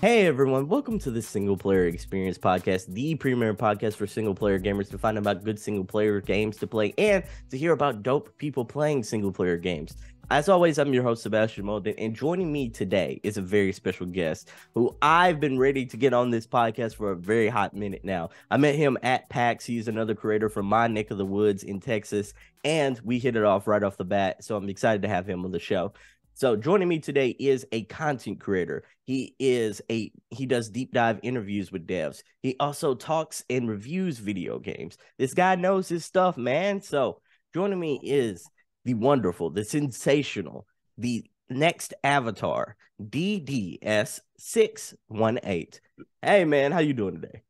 Hey everyone, welcome to the Single Player Experience Podcast, the premier podcast for single player gamers to find about good single player games to play and to hear about dope people playing single player games. As always, I'm your host, Sebastian Molden, and joining me today is a very special guest who I've been ready to get on this podcast for a very hot minute now. I met him at PAX. He's another creator from my neck of the woods in Texas, and we hit it off right off the bat. So I'm excited to have him on the show. So joining me today is a content creator. He is a he does deep dive interviews with devs. He also talks and reviews video games. This guy knows his stuff, man. So joining me is the wonderful, the sensational, the next avatar, DDS618. Hey man, how you doing today?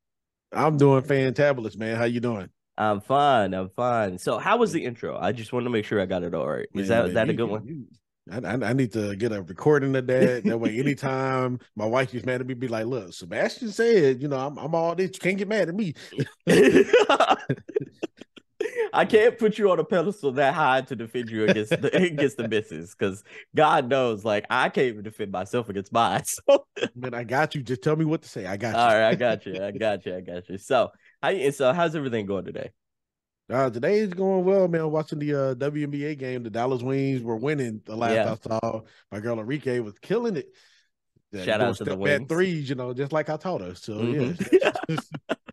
I'm doing fantabulous, man. How you doing? I'm fine. I'm fine. So how was the intro? I just want to make sure I got it all right. Is man, that man, that a good one? You, I, I, need to get a recording of that. That way, anytime my wife gets mad at me, be like, "Look, Sebastian said, you know, I'm, I'm all this. You can't get mad at me." I can't put you on a pedestal that high to defend you against the against the misses because God knows, like I can't even defend myself against mine. So, man, I got you. Just tell me what to say. I got you. All right, I got you. I got you. I got you. So, how so how's everything going today? Uh, today is going well, man. Watching the uh, WNBA game, the Dallas Wings were winning. The last yeah. I saw, my girl Arike was killing it. Yeah, Shout out to the Wings. threes, you know, just like I taught her. So mm-hmm. yeah.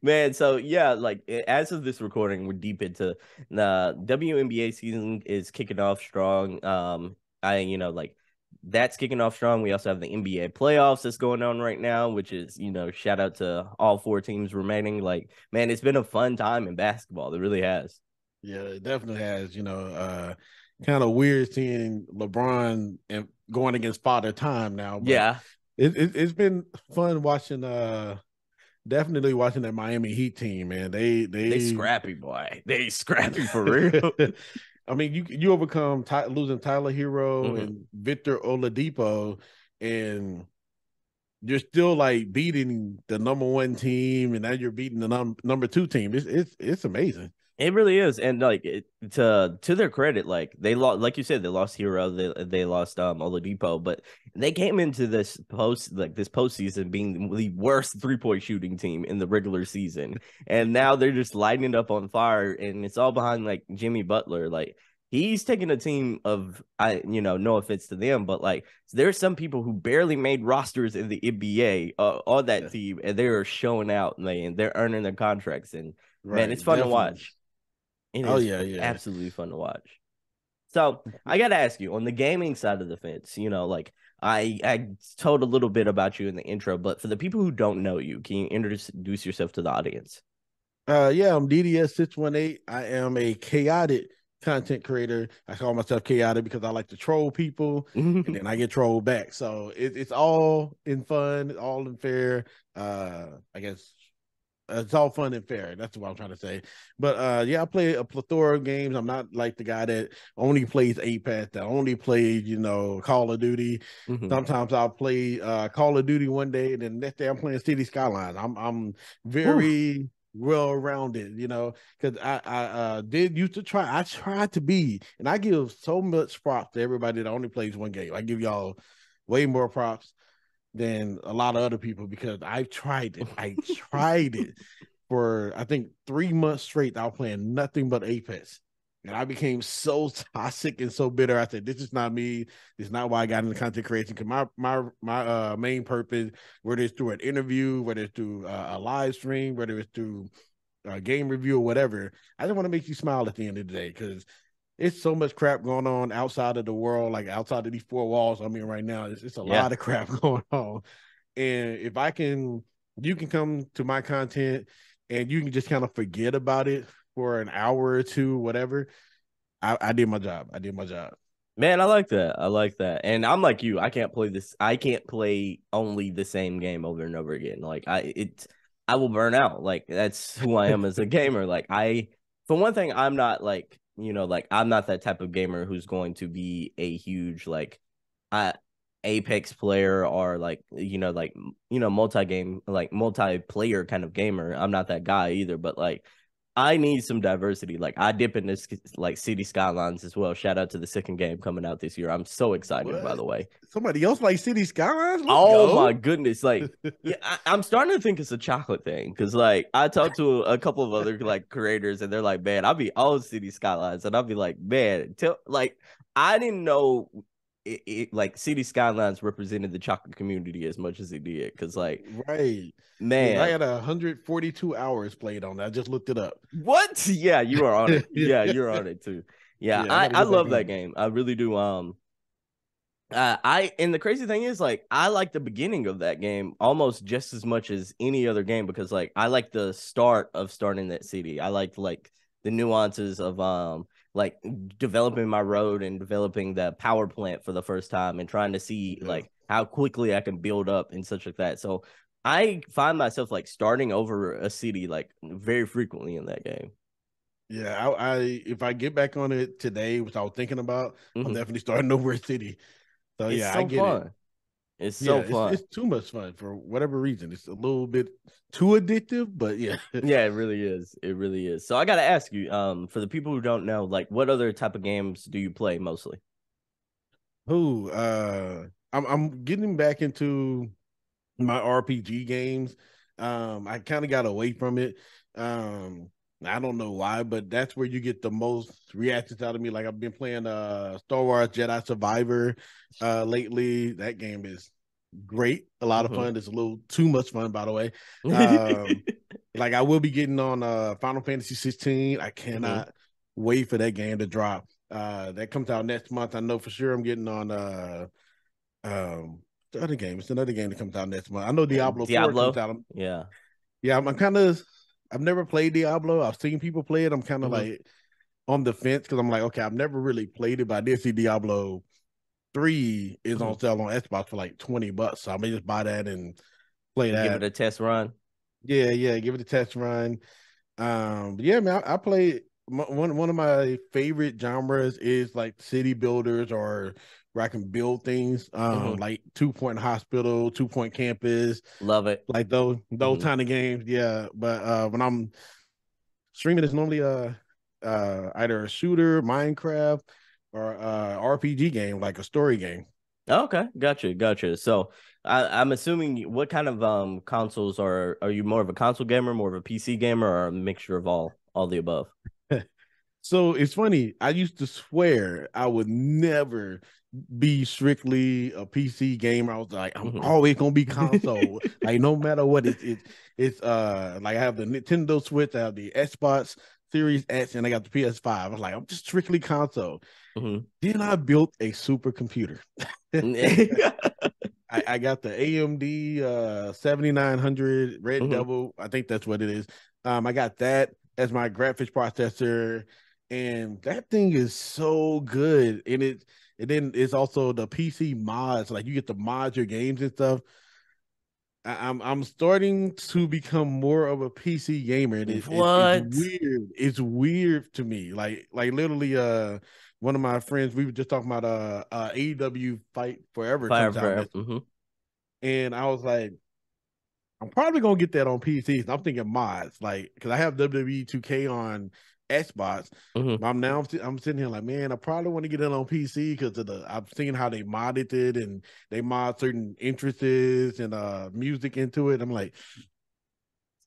man so yeah like as of this recording we're deep into the WNBA season is kicking off strong um i you know like that's kicking off strong. We also have the NBA playoffs that's going on right now, which is, you know, shout out to all four teams remaining. Like, man, it's been a fun time in basketball. It really has. Yeah, it definitely has. You know, uh kind of weird seeing LeBron and going against father time now. yeah. It, it it's been fun watching uh definitely watching that Miami Heat team, man. They they they scrappy boy. They scrappy for real. I mean, you you overcome Ty, losing Tyler Herro mm-hmm. and Victor Oladipo, and you're still like beating the number one team, and now you're beating the num- number two team. It's it's it's amazing. It really is, and like it, to to their credit, like they lost, like you said, they lost Herro, they they lost um Oladipo, but they came into this post like this postseason being the worst three point shooting team in the regular season, and now they're just lighting it up on fire, and it's all behind like Jimmy Butler, like he's taking a team of I you know no offense to them, but like there's some people who barely made rosters in the NBA uh, on that yeah. team, and they're showing out, man. They're earning their contracts, and right. man, it's fun Definitely. to watch. It oh yeah, yeah, absolutely fun to watch. So I got to ask you on the gaming side of the fence, you know, like I I told a little bit about you in the intro, but for the people who don't know you, can you introduce yourself to the audience? Uh, yeah, I'm DDS six one eight. I am a chaotic content creator. I call myself chaotic because I like to troll people, and then I get trolled back. So it, it's all in fun, all in fair. Uh, I guess it's all fun and fair. That's what I'm trying to say. But uh, yeah, I play a plethora of games. I'm not like the guy that only plays Apex, that only plays, you know, Call of Duty. Mm-hmm. Sometimes I'll play uh, Call of Duty one day, and then next day I'm playing City Skylines. I'm I'm very Ooh. well rounded, you know, because I I uh, did used to try. I tried to be, and I give so much props to everybody that only plays one game. I give y'all way more props than a lot of other people because I tried it. I tried it for I think three months straight. I was playing nothing but Apex. And I became so toxic and so bitter. I said, "This is not me. This is not why I got into content creation. Because my my my uh, main purpose, whether it's through an interview, whether it's through uh, a live stream, whether it's through a game review or whatever, I just want to make you smile at the end of the day. Because it's so much crap going on outside of the world, like outside of these four walls. I mean, right now, it's, it's a yeah. lot of crap going on. And if I can, you can come to my content and you can just kind of forget about it for an hour or two, whatever. I, I did my job. I did my job. Man, I like that. I like that. And I'm like you. I can't play this. I can't play only the same game over and over again. Like I, it, I will burn out. Like that's who I am as a gamer. Like I, for one thing, I'm not like you know, like I'm not that type of gamer who's going to be a huge like uh apex player or like you know like you know multi game like multiplayer kind of gamer. I'm not that guy either but like I need some diversity. Like I dip in this like city skylines as well. Shout out to the second game coming out this year. I'm so excited. What? By the way, somebody else like city skylines. Let's oh go. my goodness! Like, yeah, I, am starting to think it's a chocolate thing because like I talked to a, a, couple of other like creators and they're like, man, I'll be all city skylines, and I'll be like, man, tell like I didn't know it, it, like City Skylines represented the chocolate community as much as it did. Cause like right. Man, I had 142 hours played on that. I just looked it up. What? Yeah, you are on it. yeah, you're on it too. Yeah, yeah I, I, I love that game. I really do. Um uh, I and the crazy thing is like I like the beginning of that game almost just as much as any other game because like I like the start of starting that city. I like like the nuances of um like developing my road and developing the power plant for the first time and trying to see yeah. like how quickly I can build up and such like that. So I find myself like starting over a city like very frequently in that game. Yeah, I, I if I get back on it today, which I was thinking about, mm-hmm. I'm definitely starting over a city. So it's yeah, so I get fun. it. It's so yeah, fun. It's, it's, too much fun for whatever reason. It's a little bit too addictive, but yeah. yeah, it really is. It really is. So I got to ask you, um, for the people who don't know, like, what other type of games do you play mostly? Who? Uh, I'm I'm getting back into my RPG games. Um, I kind of got away from it. Um, I don't know why, but that's where you get the most reactions out of me. Like I've been playing uh Star Wars Jedi Survivor uh lately. That game is great, a lot of mm-hmm. fun. It's a little too much fun, by the way. Um, like I will be getting on uh Final Fantasy 16. I mm-hmm. cannot mm-hmm. wait for that game to drop. Uh that comes out next month. I know for sure I'm getting on uh um the other game. It's another game that comes out next month. I know Diablo, Diablo? 4 comes out. Yeah. Yeah, I'm, I'm kind of I've never played Diablo. I've seen people play it. I'm kind of mm-hmm. like on the fence because I'm like, okay, I've never really played it, but I did see Diablo three is mm-hmm. on sale on Xbox for like 20 bucks. So I may just buy that and play that. Give it a test run. Yeah, yeah, give it a test run. Um, yeah, man, I, I play one one of my favorite genres is like city builders or where I can build things, um, mm-hmm. like two point hospital, two point campus. Love it. Like those those mm-hmm. kind of games. Yeah. But uh when I'm streaming, it's normally uh uh either a shooter, Minecraft, or uh RPG game, like a story game. Okay, gotcha, gotcha. So I, am assuming what kind of um consoles are are you more of a console gamer, more of a PC gamer, or a mixture of all all the above? so it's funny. I used to swear I would never be strictly a PC gamer. I was like, I'm mm-hmm. always gonna be console. like no matter what, it's it's it's uh like I have the Nintendo Switch, I have the Xbox Series X, and I got the PS5. I was like, I'm just strictly console. Mm-hmm. Then I built a supercomputer. I, I, got the AMD uh 7900 Red mm-hmm. Devil. I think that's what it is. Um, I got that as my graphics processor, and that thing is so good. And it and then it's also the PC mods. Like you get to mod your games and stuff. I, am I'm starting to become more of a PC gamer. And it, what? It, it's weird. It's weird to me. Like like literally uh one of my friends, we were just talking about uh, uh AEW Fight Forever. Fire Forever. Mm-hmm. And I was like, I'm probably gonna get that on PCs. I'm thinking mods, like because I have WWE 2K on Xbox. Mm-hmm. I'm now I'm sitting here like, man, I probably want to get it on PC because of the I've seen how they modded it and they mod certain interests and uh music into it. I'm like,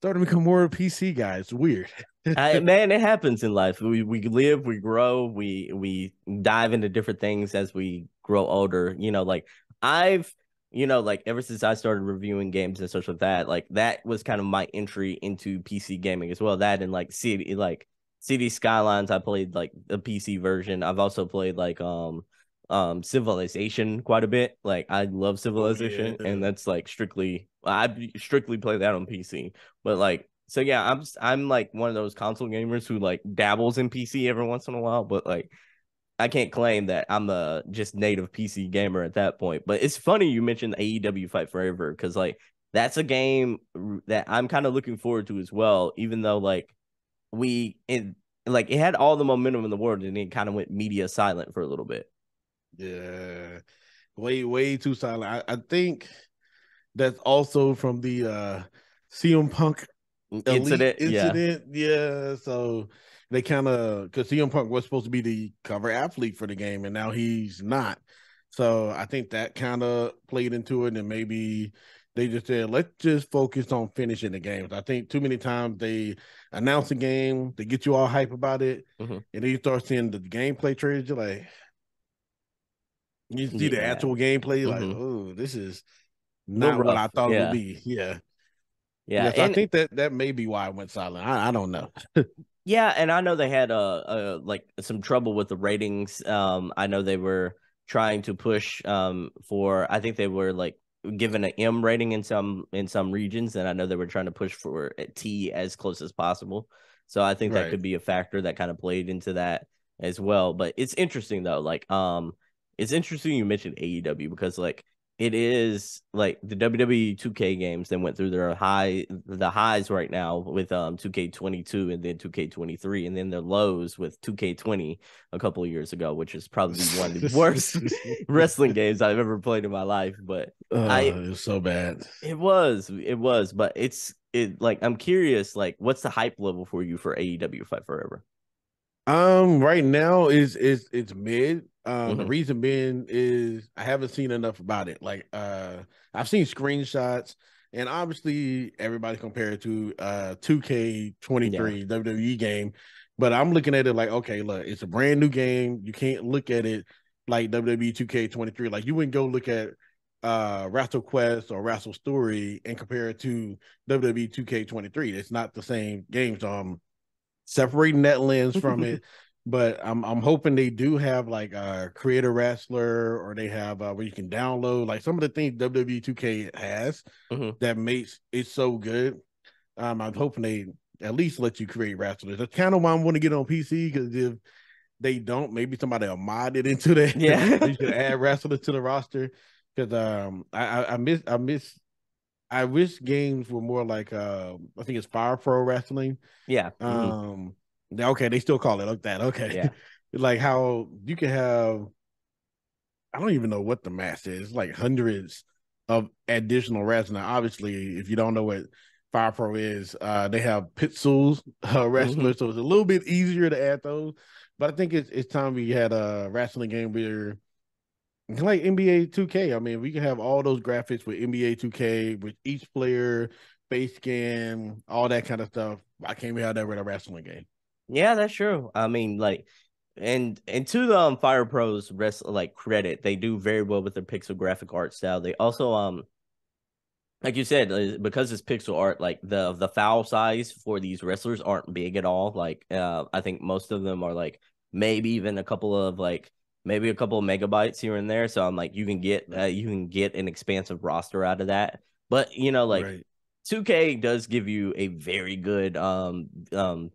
starting to become more of a PC guy. It's weird. I, man, it happens in life. We we live, we grow, we we dive into different things as we grow older. You know, like I've you know, like ever since I started reviewing games and such like that, like that was kind of my entry into PC gaming as well. That and like city like City Skylines, I played like the PC version. I've also played like um um Civilization quite a bit. Like I love Civilization, oh, yeah. and that's like strictly I strictly play that on PC. But like so yeah, I'm I'm like one of those console gamers who like dabbles in PC every once in a while, but like I can't claim that I'm a just native PC gamer at that point. But it's funny you mentioned AEW Fight Forever because like that's a game that I'm kind of looking forward to as well, even though like we it like it had all the momentum in the world and it kind of went media silent for a little bit. Yeah. Way, way too silent. I, I think that's also from the uh CM Punk incident. incident. Yeah. yeah. So they kind of because CM Punk was supposed to be the cover athlete for the game, and now he's not. So I think that kind of played into it, and maybe they just said, let's just focus on finishing the games. I think too many times they announce a game, they get you all hype about it, mm-hmm. and then you start seeing the gameplay trailers. You're like, you see yeah. the actual gameplay, like, mm-hmm. oh, this is not what I thought yeah. it would be. Yeah. Yeah, so I think that that may be why I went silent. I, I don't know. yeah, and I know they had uh, uh like some trouble with the ratings. Um, I know they were trying to push um for. I think they were like given an M rating in some in some regions, and I know they were trying to push for a T as close as possible. So I think right. that could be a factor that kind of played into that as well. But it's interesting though, like um, it's interesting you mentioned AEW because like it is like the WWE 2K games that went through their high the highs right now with um 2K22 and then 2K23 and then their lows with 2K20 a couple of years ago, which is probably one of the worst wrestling games I've ever played in my life. But I it was so bad. It was, it was, but it's it like I'm curious, like what's the hype level for you for AEW Fight Forever? Um, right now is is it's mid. Um, mm-hmm. the reason being is I haven't seen enough about it. Like, uh, I've seen screenshots, and obviously everybody compared to uh 2K23 yeah. WWE game, but I'm looking at it like, okay, look, it's a brand new game. You can't look at it like WWE 2K23. Like, you wouldn't go look at uh Wrestle Quest or Wrestle Story and compare it to WWE 2K23. It's not the same game. So I'm separating that lens from it but I'm I'm hoping they do have like a creator wrestler or they have uh, where you can download like some of the things WWE 2K has mm-hmm. that makes it so good. Um, I'm hoping they at least let you create wrestlers. That's kind of why I want to get on PC because if they don't, maybe somebody will mod it into that. Yeah, you should add wrestlers to the roster because um I, I, I miss I miss I wish games were more like uh I think it's Fire Pro Wrestling. Yeah. Mm-hmm. Um Okay, they still call it like that. Okay. Yeah. like how you can have I don't even know what the mass is, like hundreds of additional wrestlers. Now, obviously, if you don't know what Fire Pro is, uh, they have pixels uh, wrestlers, mm-hmm. so it's a little bit easier to add those. But I think it's it's time we had a wrestling game where like NBA 2K. I mean, we can have all those graphics with NBA 2K with each player, face scan, all that kind of stuff. I can't we have that with a wrestling game. Yeah, that's true. I mean, like, and and to the um, Fire Pros rest like credit, they do very well with their pixel graphic art style. They also um like you said, because it's pixel art, like the the foul size for these wrestlers aren't big at all. Like uh, I think most of them are like maybe even a couple of like maybe a couple of megabytes here and there. So I'm like, you can get uh, you can get an expansive roster out of that. But you know, like right. 2K does give you a very good um um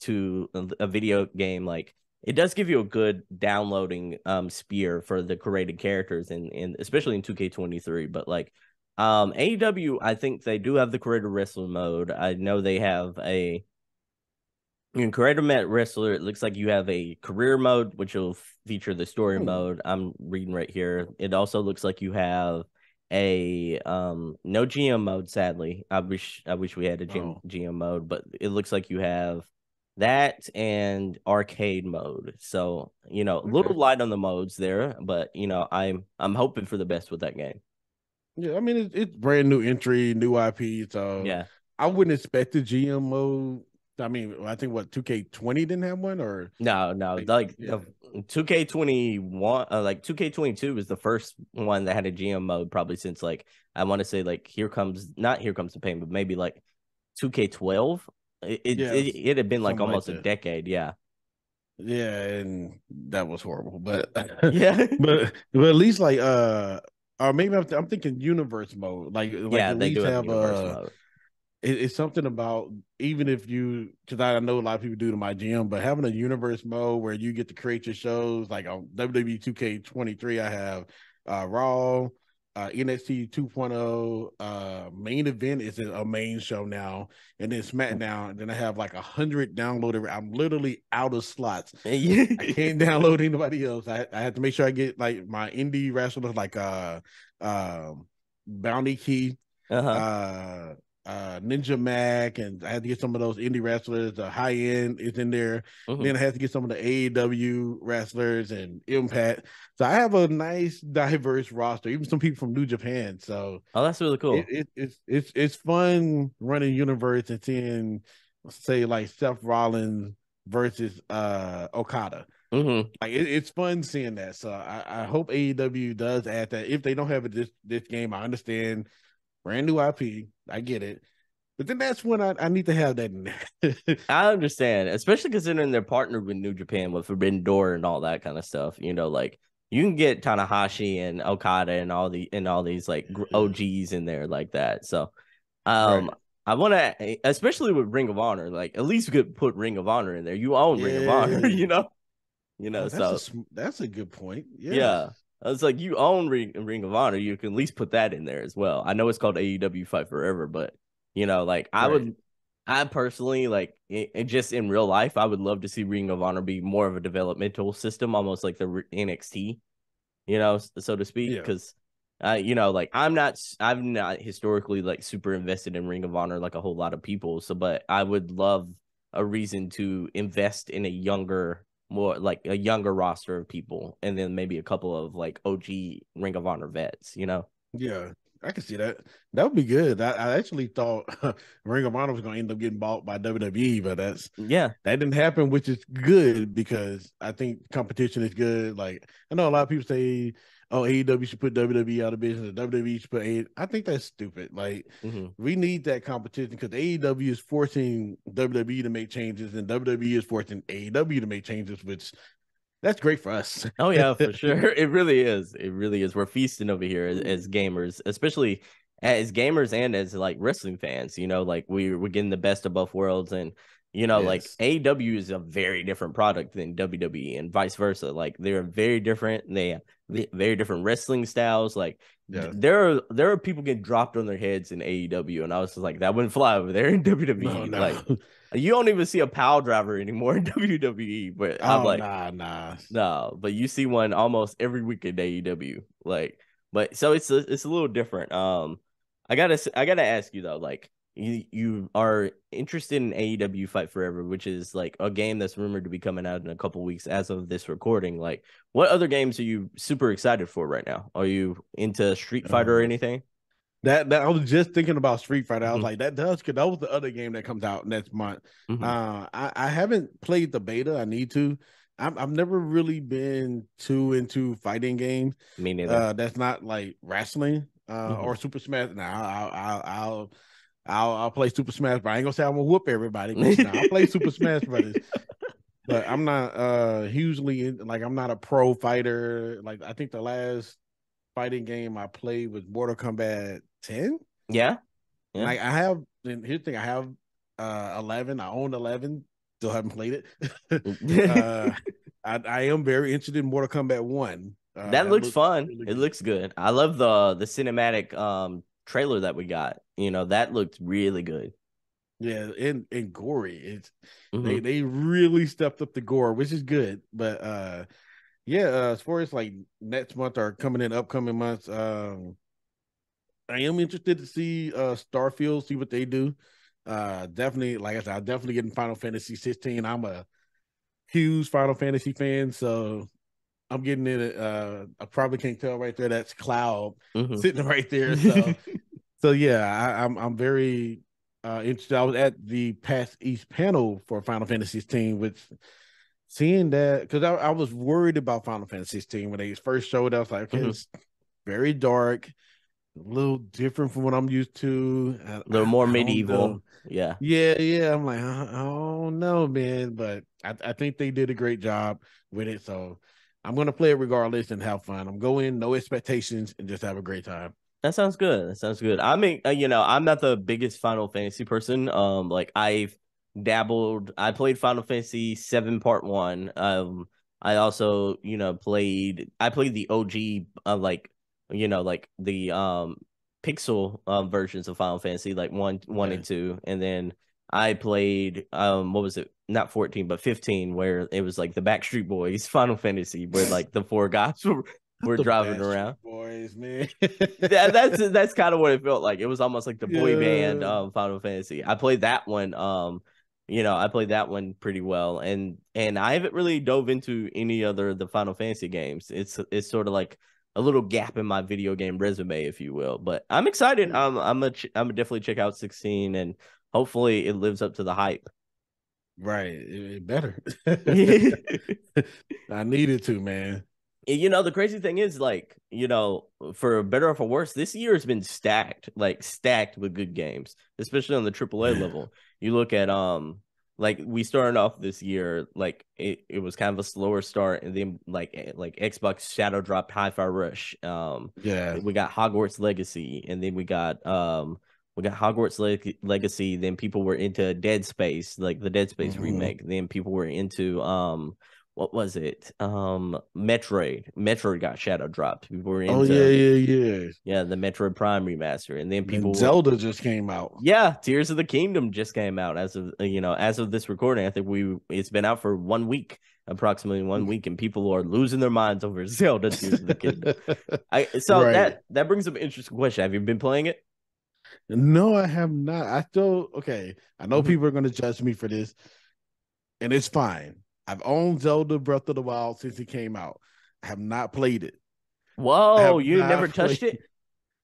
to a video game like it does give you a good downloading um spear for the created characters and and especially in 2K23 but like um AEW I think they do have the creator wrestling mode I know they have a in creator met wrestler it looks like you have a career mode which will feature the story hmm. mode I'm reading right here it also looks like you have a um no GM mode sadly I wish I wish we had a GM, oh. GM mode but it looks like you have that and arcade mode. So, you know, a little light on the modes there, but you know, I'm I'm hoping for the best with that game. Yeah, I mean it's, it's brand new entry, new IP, so yeah. I wouldn't expect the GM mode. I mean, I think what 2K20 didn't have one or no, no, like, yeah. 2K21, uh, like 2K22 was the first one that had a GM mode probably since like I want to say like here comes not here comes the pain, but maybe like 2K12 it it, yeah, it, it, had been like almost like a decade, yeah. Yeah, and that was horrible. But yeah, but but at least like uh or maybe I'm, I'm thinking universe mode. Like, like yeah, they do have, have uh, it, it's something about even if you because I know a lot of people do to my gym, but having a universe mode where you get to create your shows like on WWE 2K23, I have uh Raw, uh, NXT 2.0 uh, main event is a main show now, and then SmackDown. And Then I have like a hundred downloaded. I'm literally out of slots. I can't download anybody else. I, I have to make sure I get like my indie wrestlers like uh, uh Bounty Key, uh-huh. uh, uh, Ninja Mack, and I had to get some of those indie wrestlers. The high end is in there. Mm-hmm. Then I had to get some of the AEW wrestlers and Impact. So I have a nice diverse roster, even some people from New Japan. So oh, that's really cool. It, it, it's it's it's fun running universe and seeing, say, like Seth Rollins versus uh Okada. Mm-hmm. Like it, it's fun seeing that. So I, I hope AEW does add that. If they don't have it this this game, I understand. Brand new IP, I get it. But then that's when I, I need to have that in there. I understand, especially considering they're partnered with New Japan with Forbidden Door and all that kind of stuff. You know, like you can get Tanahashi and Okada and all the and all these like OGs in there like that. So, um, right. I want to, especially with Ring of Honor, like at least you could put Ring of Honor in there. You own yeah. Ring of Honor, you know. You know, oh, that's so a, that's a good point. Yeah. yeah. It's like you own Ring, Ring of Honor, you can at least put that in there as well. I know it's called AEW Fight Forever, but you know, like I would, I personally like it, just in real life, I would love to see Ring of Honor be more of a developmental system, almost like the NXT, you know, so to speak, because. Uh, you know, like I'm not, I'm not historically like super invested in Ring of Honor like a whole lot of people. So, but I would love a reason to invest in a younger more like a younger roster of people and then maybe a couple of like OG Ring of Honor vets, you know? Yeah, I can see that. That would be good. I, I actually thought Ring of Honor was going to end up getting bought by WWE, but that's yeah, that didn't happen, which is good because I think competition is good. Like I know a lot of people say oh, AEW should put WWE out of business, and WWE should put I think that's stupid. Like, mm-hmm. we need that competition because AEW is forcing WWE to make changes, and WWE is forcing AEW to make changes, which that's great for us. oh yeah, for sure. It really is. It really is. We're feasting over here as, as, gamers, especially as gamers and as like wrestling fans. You know, like we we're getting the best of both worlds, and you know, yes. like AEW is a very different product than WWE, and vice versa. Like they're very different. They have very different wrestling styles. Like yes. there are there are people getting dropped on their heads in AEW, and I was just like, that wouldn't fly over there in WWE. No, no. Like you don't even see a pile driver anymore in WWE. But oh, I'm like, nah, nah, no. But you see one almost every week in AEW. Like, but so it's a, it's a little different. Um, I gotta I gotta ask you though, like you you are interested in AEW Fight Forever, which is like a game that's rumored to be coming out in a couple weeks as of this recording. Like, what other games are you super excited for right now? Are you into Street Fighter or uh, anything? That that I was just thinking about Street Fighter. I was mm-hmm. like, that does because that was the other game that comes out next month. Mm-hmm. Uh, I I haven't played the beta. I need to. I've I've never really been too into fighting games. Me neither. Uh, that's not like wrestling uh, mm-hmm. or Super Smash. Now I'll, I'll I'll I'll I'll play Super Smash, but I ain't gonna say I'm gonna whoop everybody. I'll play Super Smash Brothers. But I'm not uh hugely in, like I'm not a pro fighter. Like I think the last fighting game I played was Mortal Kombat 10. Yeah. yeah. Like I have and here's the thing, I have uh 11. I own 11. Still haven't played it. uh, I, I am very interested in Mortal Kombat 1. Uh, that, that, looks, looks fun. Really it looks good. I love the the cinematic um trailer that we got. You know, that looked really good. Yeah, and and gory. It's mm-hmm. they they really stepped up the gore, which is good. But uh yeah, uh, as far as like next month or coming in upcoming months, um I am interested to see uh Starfield, see what they do. Uh definitely, like I said, I'm definitely getting Final Fantasy 16. I'm a huge Final Fantasy fan, so I'm getting it. Uh, I probably can't tell right there. That's Cloud mm-hmm. sitting right there. So, so yeah, I, am I'm, I'm very uh, interested. I was at the PAX East panel for Final Fantasy 16, which seeing that because I, I, was worried about Final Fantasy 16 when they first showed. Up, like, okay, mm-hmm. it's very dark, a little different from what I'm used to. A little more medieval. Yeah, yeah, yeah. I'm like, I, I don't know, man, but I, I think they did a great job with it. So I'm gonna play it regardless and have fun. I'm going no expectations and just have a great time. That sounds good. That sounds good. I mean, uh, you know, I'm not the biggest Final Fantasy person. Um, like I've dabbled. I played Final Fantasy Seven Part One. Um, I also, you know, played. I played the OG, uh, like, you know, like the um pixel um versions of Final Fantasy, like one, one and two, and then I played um what was it? Not 14, but 15, where it was like the Backstreet Boys Final Fantasy, where like the four guys were were The driving Backstreet around. boys, man. that, that's that's kind of what it felt like. It was almost like the boy band um Final Fantasy. I played that one um you know, I played that one pretty well and and I haven't really dove into any other of the Final Fantasy games. It's it's sort of like a little gap in my video game resume if you will. But I'm excited. I'm I'm a ch- I'm gonna definitely check out 16 and hopefully it lives up to the hype. right, it, better. I needed to, man. You know, the crazy thing is like, you know, for better or for worse, this year has been stacked, like stacked with good games, especially on the AAA level. You look at um like we started off this year like it, it was kind of a slower start and then like eh, like Xbox Shadow dropped Hi-Fi Rush. Um Yeah, we got Hogwarts Legacy and then we got um we got Hogwarts Leg- Legacy then people were into Dead Space like the Dead Space Mhm. remake then people were into um what was it um Metroid Metroid got shadow dropped people were into oh yeah, yeah, yeah. yeah, the Metroid Prime remaster and then people And were- Zelda just came out. yeah Tears of the Kingdom just came out as of uh, you know as of this recording I think we it's been out for one week approximately one week and people are losing their minds over Zelda Tears of the Kingdom I so Right. that that brings up an interesting question. Have you been playing it? No, I have not. I still okay. I know Mhm. people are going to judge me for this, and it's fine. I've owned Zelda Breath of the Wild since it came out. I have not played it. Whoa, you never touched played- it?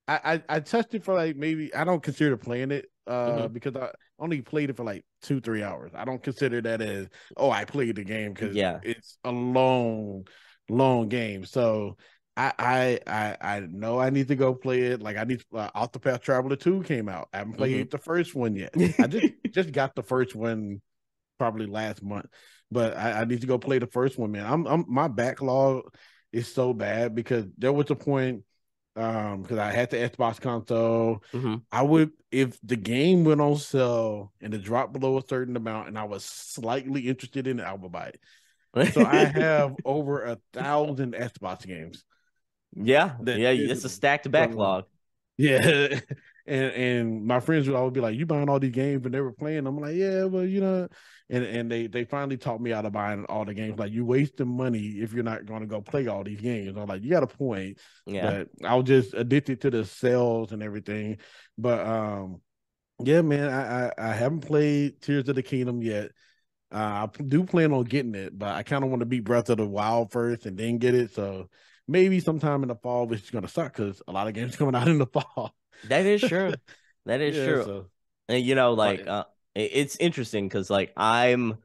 I, I I touched it for like maybe I don't consider playing it uh Mhm. because I only played it for like two three hours. I don't consider that as oh I played the game because Yeah. it's a long long game. So I I I I know I need to go play it. Like I need uh, Octopath Traveler two came out. I haven't played the first one yet. I just just got the first one probably last month, but I, I need to go play the first one. Man, I'm I'm my backlog is so bad because there was a point um because I had the Xbox console. Mhm. I would if the game went on sale and it dropped below a certain amount and I was slightly interested in it, I would buy it. So I have over a thousand Xbox games. Yeah, yeah, is- it's a stacked backlog. Yeah. And and my friends would always be like, You buying all these games and they were playing. I'm like, Yeah, well, you know, and and they they finally taught me out of buying all the games. Like you wasting money if you're not gonna go play all these games. I'm like, you got a point. Yeah, But I was just addicted to the sales and everything. But um yeah, man, I I, I haven't played Tears of the Kingdom yet. Uh, I do plan on getting it, but I kind of want to beat Breath of the Wild first and then get it. So maybe sometime in the fall, which is gonna suck because a lot of games coming out in the fall. that is true. That is Yeah, true. so- And you know, like Like- uh, it's interesting because like I'm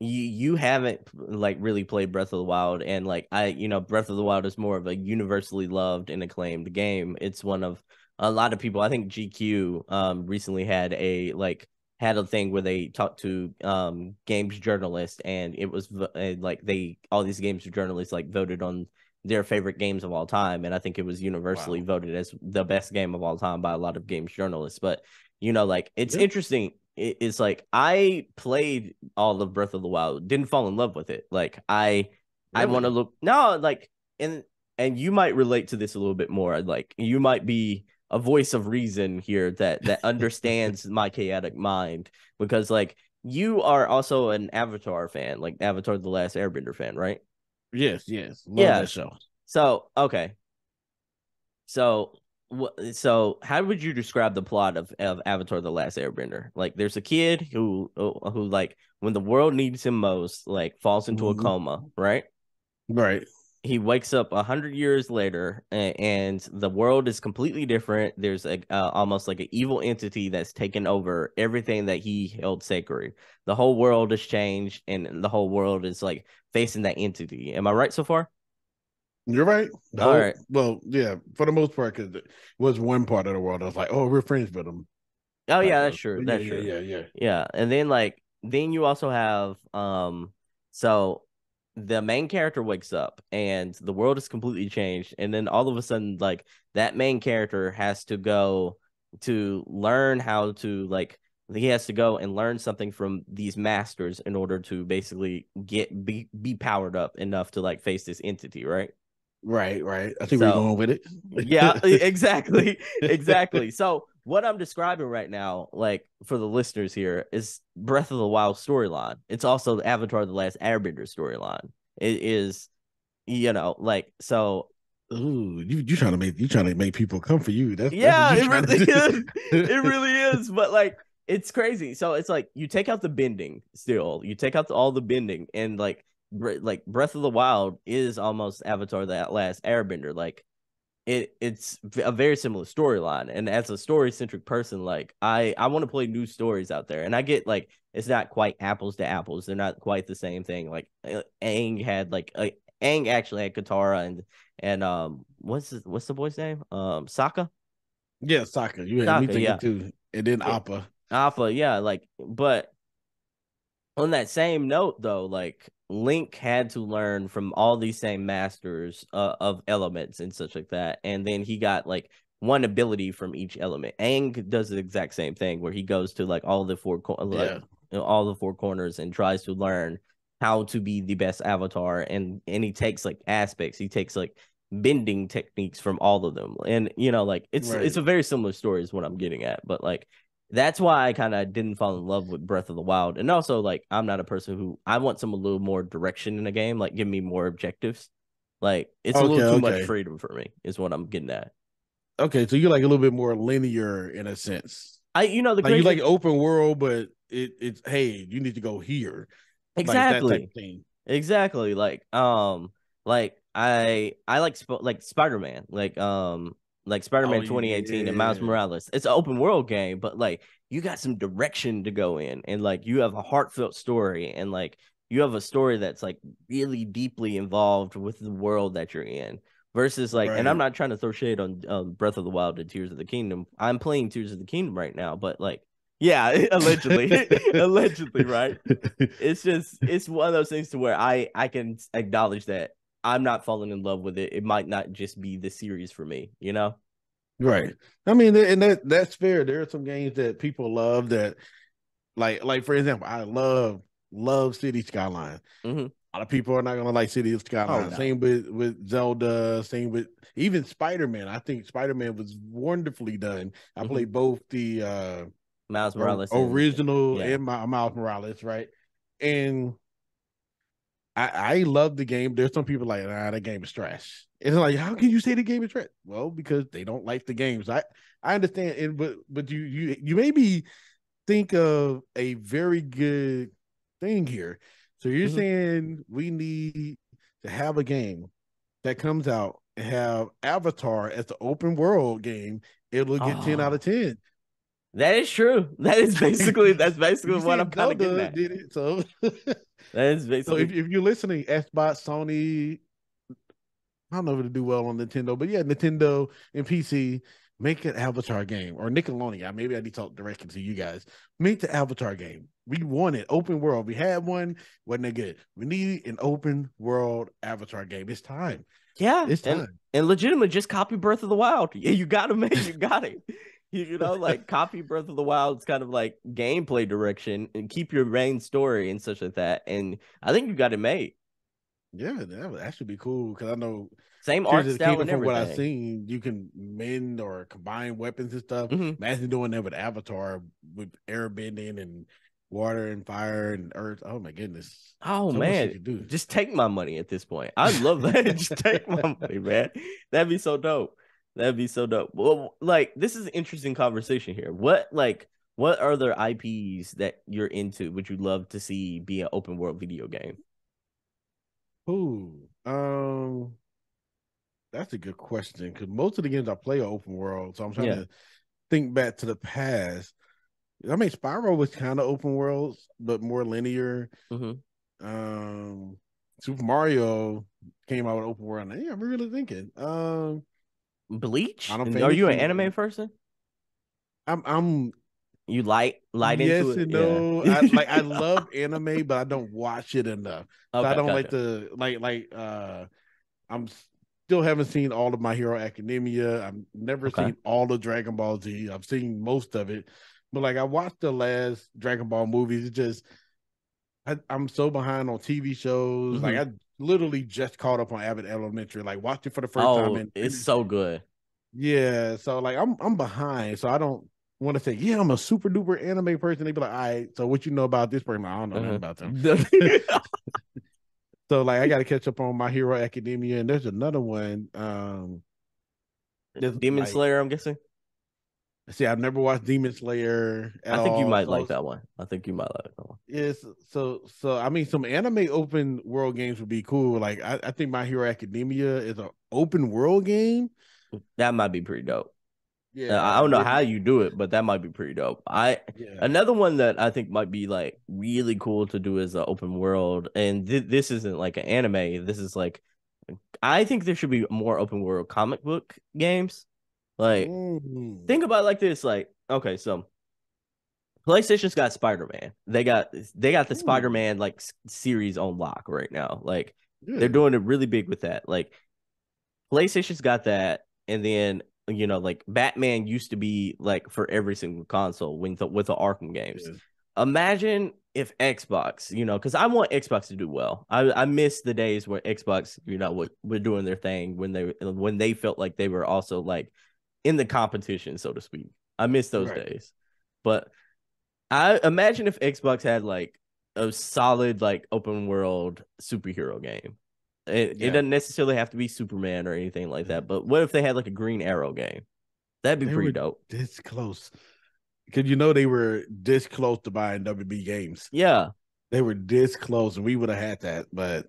you you haven't like really played Breath of the Wild and like I you know Breath of the Wild is more of a universally loved and acclaimed game. It's one of a lot of people. I think GQ um recently had a like had a thing where they talked to um games journalists and it was uh, like they all these games journalists like voted on their favorite games of all time and I think it was universally Wow. voted as the best game of all time by a lot of games journalists. But you know, like it's Yeah. interesting. It's like I played all of Breath of the Wild, didn't fall in love with it. Like I, I want to look no, like and and you might relate to this a little bit more. Like you might be a voice of reason here that that understands my chaotic mind because like you are also an Avatar fan, like Avatar: The Last Airbender fan, right? Yes, yes. Love Yeah. that show. So okay. So what? So how would you describe the plot of, of Avatar: The Last Airbender? Like, there's a kid who who like when the world needs him most, like falls into a Mhm. coma, right? Right. He wakes up a hundred years later, and, and the world is completely different. There's a uh, almost like an evil entity that's taken over everything that he held sacred. The whole world has changed, and the whole world is like facing that entity. Am I right so far? You're right. The All whole- right. Well, yeah, for the most part, because it was one part of the world. I was like, oh, we're friends with them. Oh yeah, Uh, that's true. That's yeah, true. Yeah, yeah, yeah. Yeah, and then like then you also have um so the main character wakes up and the world is completely changed and then all of a sudden like that main character has to go to learn how to like he has to go and learn something from these masters in order to basically get be be powered up enough to like face this entity, right? Right, right. I think we're going with it. yeah exactly exactly so what i'm describing right now like for the listeners here is breath of the wild storyline it's also the avatar the last airbender storyline it is you know like so Ooh, you you trying to make you trying to make people come for you. That's yeah, that's it really is. it really is. But like, it's crazy. So it's like you take out the bending still, you take out the, all the bending, and like like Breath of the Wild is almost Avatar that last Airbender. Like it it's a very similar storyline. And as a story centric person, like I I want to play new stories out there. And I get like it's not quite apples to apples. They're not quite the same thing. Like Aang had like a, Aang actually had Katara and and um what's his, what's the boy's name? Um Sokka. Yeah, Sokka. You had Sokka, me thinking yeah. too. And then Appa. Appa, yeah, like but on that same note though, like Link had to learn from all these same masters uh, of elements and such like that, and then he got like one ability from each element. Aang does the exact same thing where he goes to like all the four co- like, yeah. you know, all the four corners and tries to learn how to be the best avatar, and and he takes like aspects. He takes like bending techniques from all of them, and you know like it's right. it's a very similar story is what I'm getting at, but like that's why I kind of didn't fall in love with Breath of the Wild. And also, like, I'm not a person who I want some a little more direction in a game, like, give me more objectives. Like, it's okay, a little too okay. much freedom for me, is what I'm getting at. Okay, so you're like a little bit more linear in a sense. I, you know, the like crazy... you like open world, but it, it's hey, you need to go here. Exactly. Like exactly. Like, um, like I, I like like Spider Man. Like, um, like Spider-Man oh, 2018 yeah. and Miles Morales. It's an open world game, but like you got some direction to go in and like you have a heartfelt story and like you have a story that's like really deeply involved with the world that you're in versus like right. and I'm not trying to throw shade on um, Breath of the Wild and Tears of the Kingdom. I'm playing Tears of the Kingdom right now, but like yeah, allegedly. allegedly, right? It's just it's one of those things to where I I can acknowledge that I'm not falling in love with it. It might not just be the series for me, you know? Right. I mean, and that that's fair. There are some games that people love that, like, like for example, I love love City Skyline. Mm-hmm. A lot of people are not gonna like City Skyline. Oh, no. Same with with Zelda. Same with even Spider Man. I think Spider Man was wonderfully done. I mm-hmm. played both the uh Miles Morales original and, yeah. and Miles Morales, right? And I, I love the game. There's some people like, nah, that game is trash. It's like, how can you say the game is trash? Well, because they don't like the games. I I understand, and but but you you you maybe think of a very good thing here. So you're mm-hmm. saying we need to have a game that comes out and have Avatar as the open world game. It'll get oh. ten out of ten. That is true. That is basically that's basically what I'm kind of getting at. Did it, so that is basically. So if, if you're listening, Xbox, Sony, I don't know if it'll do well on Nintendo, but yeah, Nintendo and PC make an Avatar game or Nickelodeon. Maybe I need to talk directly to you guys. Make the Avatar game. We want it open world. We had one, wasn't that good? We need an open world Avatar game. It's time. Yeah, it's time. And, and legitimate, just copy Breath of the Wild. Yeah, you got to make. You got it. you know, like copy Breath of the Wild's kind of like gameplay direction and keep your main story and such like that. And I think you got it made. Yeah, that would actually be cool because I know same art style and from what I've seen, you can mend or combine weapons and stuff. Mm-hmm. Imagine doing that with Avatar with air bending and water and fire and earth. Oh my goodness! Oh so man, just take my money at this point. I love that. just take my money, man. That'd be so dope. That'd be so dope. Well, like this is an interesting conversation here. What like what other IPs that you're into would you love to see be an open world video game? Ooh, um, that's a good question because most of the games I play are open world, so I'm trying yeah. to think back to the past. I mean, Spyro was kind of open world, but more linear. Mm-hmm. Um, Super Mario came out with open world. Yeah, I'm really thinking. Um, Bleach? I don't think Are you an anime person? I'm I'm you light light yes into it. and no. Yeah. I, like I love anime, but I don't watch it enough. Okay, so I don't gotcha. like the like like uh I'm still haven't seen all of my Hero Academia. I've never okay. seen all of Dragon Ball Z. I've seen most of it. But like I watched the last Dragon Ball movies. It just I, am so behind on TV shows. Mm-hmm. Like I literally just caught up on Abbott Elementary, like watched it for the first oh, time. And it's so good. Yeah, so like I'm I'm behind, so I don't want to say, yeah, I'm a super duper anime person. They be like, all right, so what you know about this person? I don't know uh-huh. about them. So like I gotta catch up on my Hero Academia, and there's another one. Um Demon like, Slayer, I'm guessing. See, I've never watched Demon Slayer. I think all. you might so, like that one. I think you might like that one. Yes, so so I mean, some anime open world games would be cool. Like I, I think My Hero Academia is an open world game. That might be pretty dope. Yeah, uh, I don't know how you do it, but that might be pretty dope. I yeah. another one that I think might be like really cool to do is an open world, and th- this isn't like an anime. This is like, I think there should be more open world comic book games. Like, mm. think about like this. Like, okay, so PlayStation's got Spider Man. They got they got the Spider Man like series on lock right now. Like, yeah. they're doing it really big with that. Like, PlayStation's got that, and then you know, like Batman used to be like for every single console with the, with the Arkham games. Yeah. Imagine if Xbox, you know, because I want Xbox to do well. I I miss the days where Xbox, you know, were, were doing their thing when they when they felt like they were also like in the competition, so to speak. I miss those right. days. But I imagine if Xbox had like a solid like open world superhero game. It, yeah. it doesn't necessarily have to be Superman or anything like that. But what if they had like a Green Arrow game? That'd be they pretty dope. This close. Because you know they were this close to buying WB games. Yeah. They were this close and we would have had that. But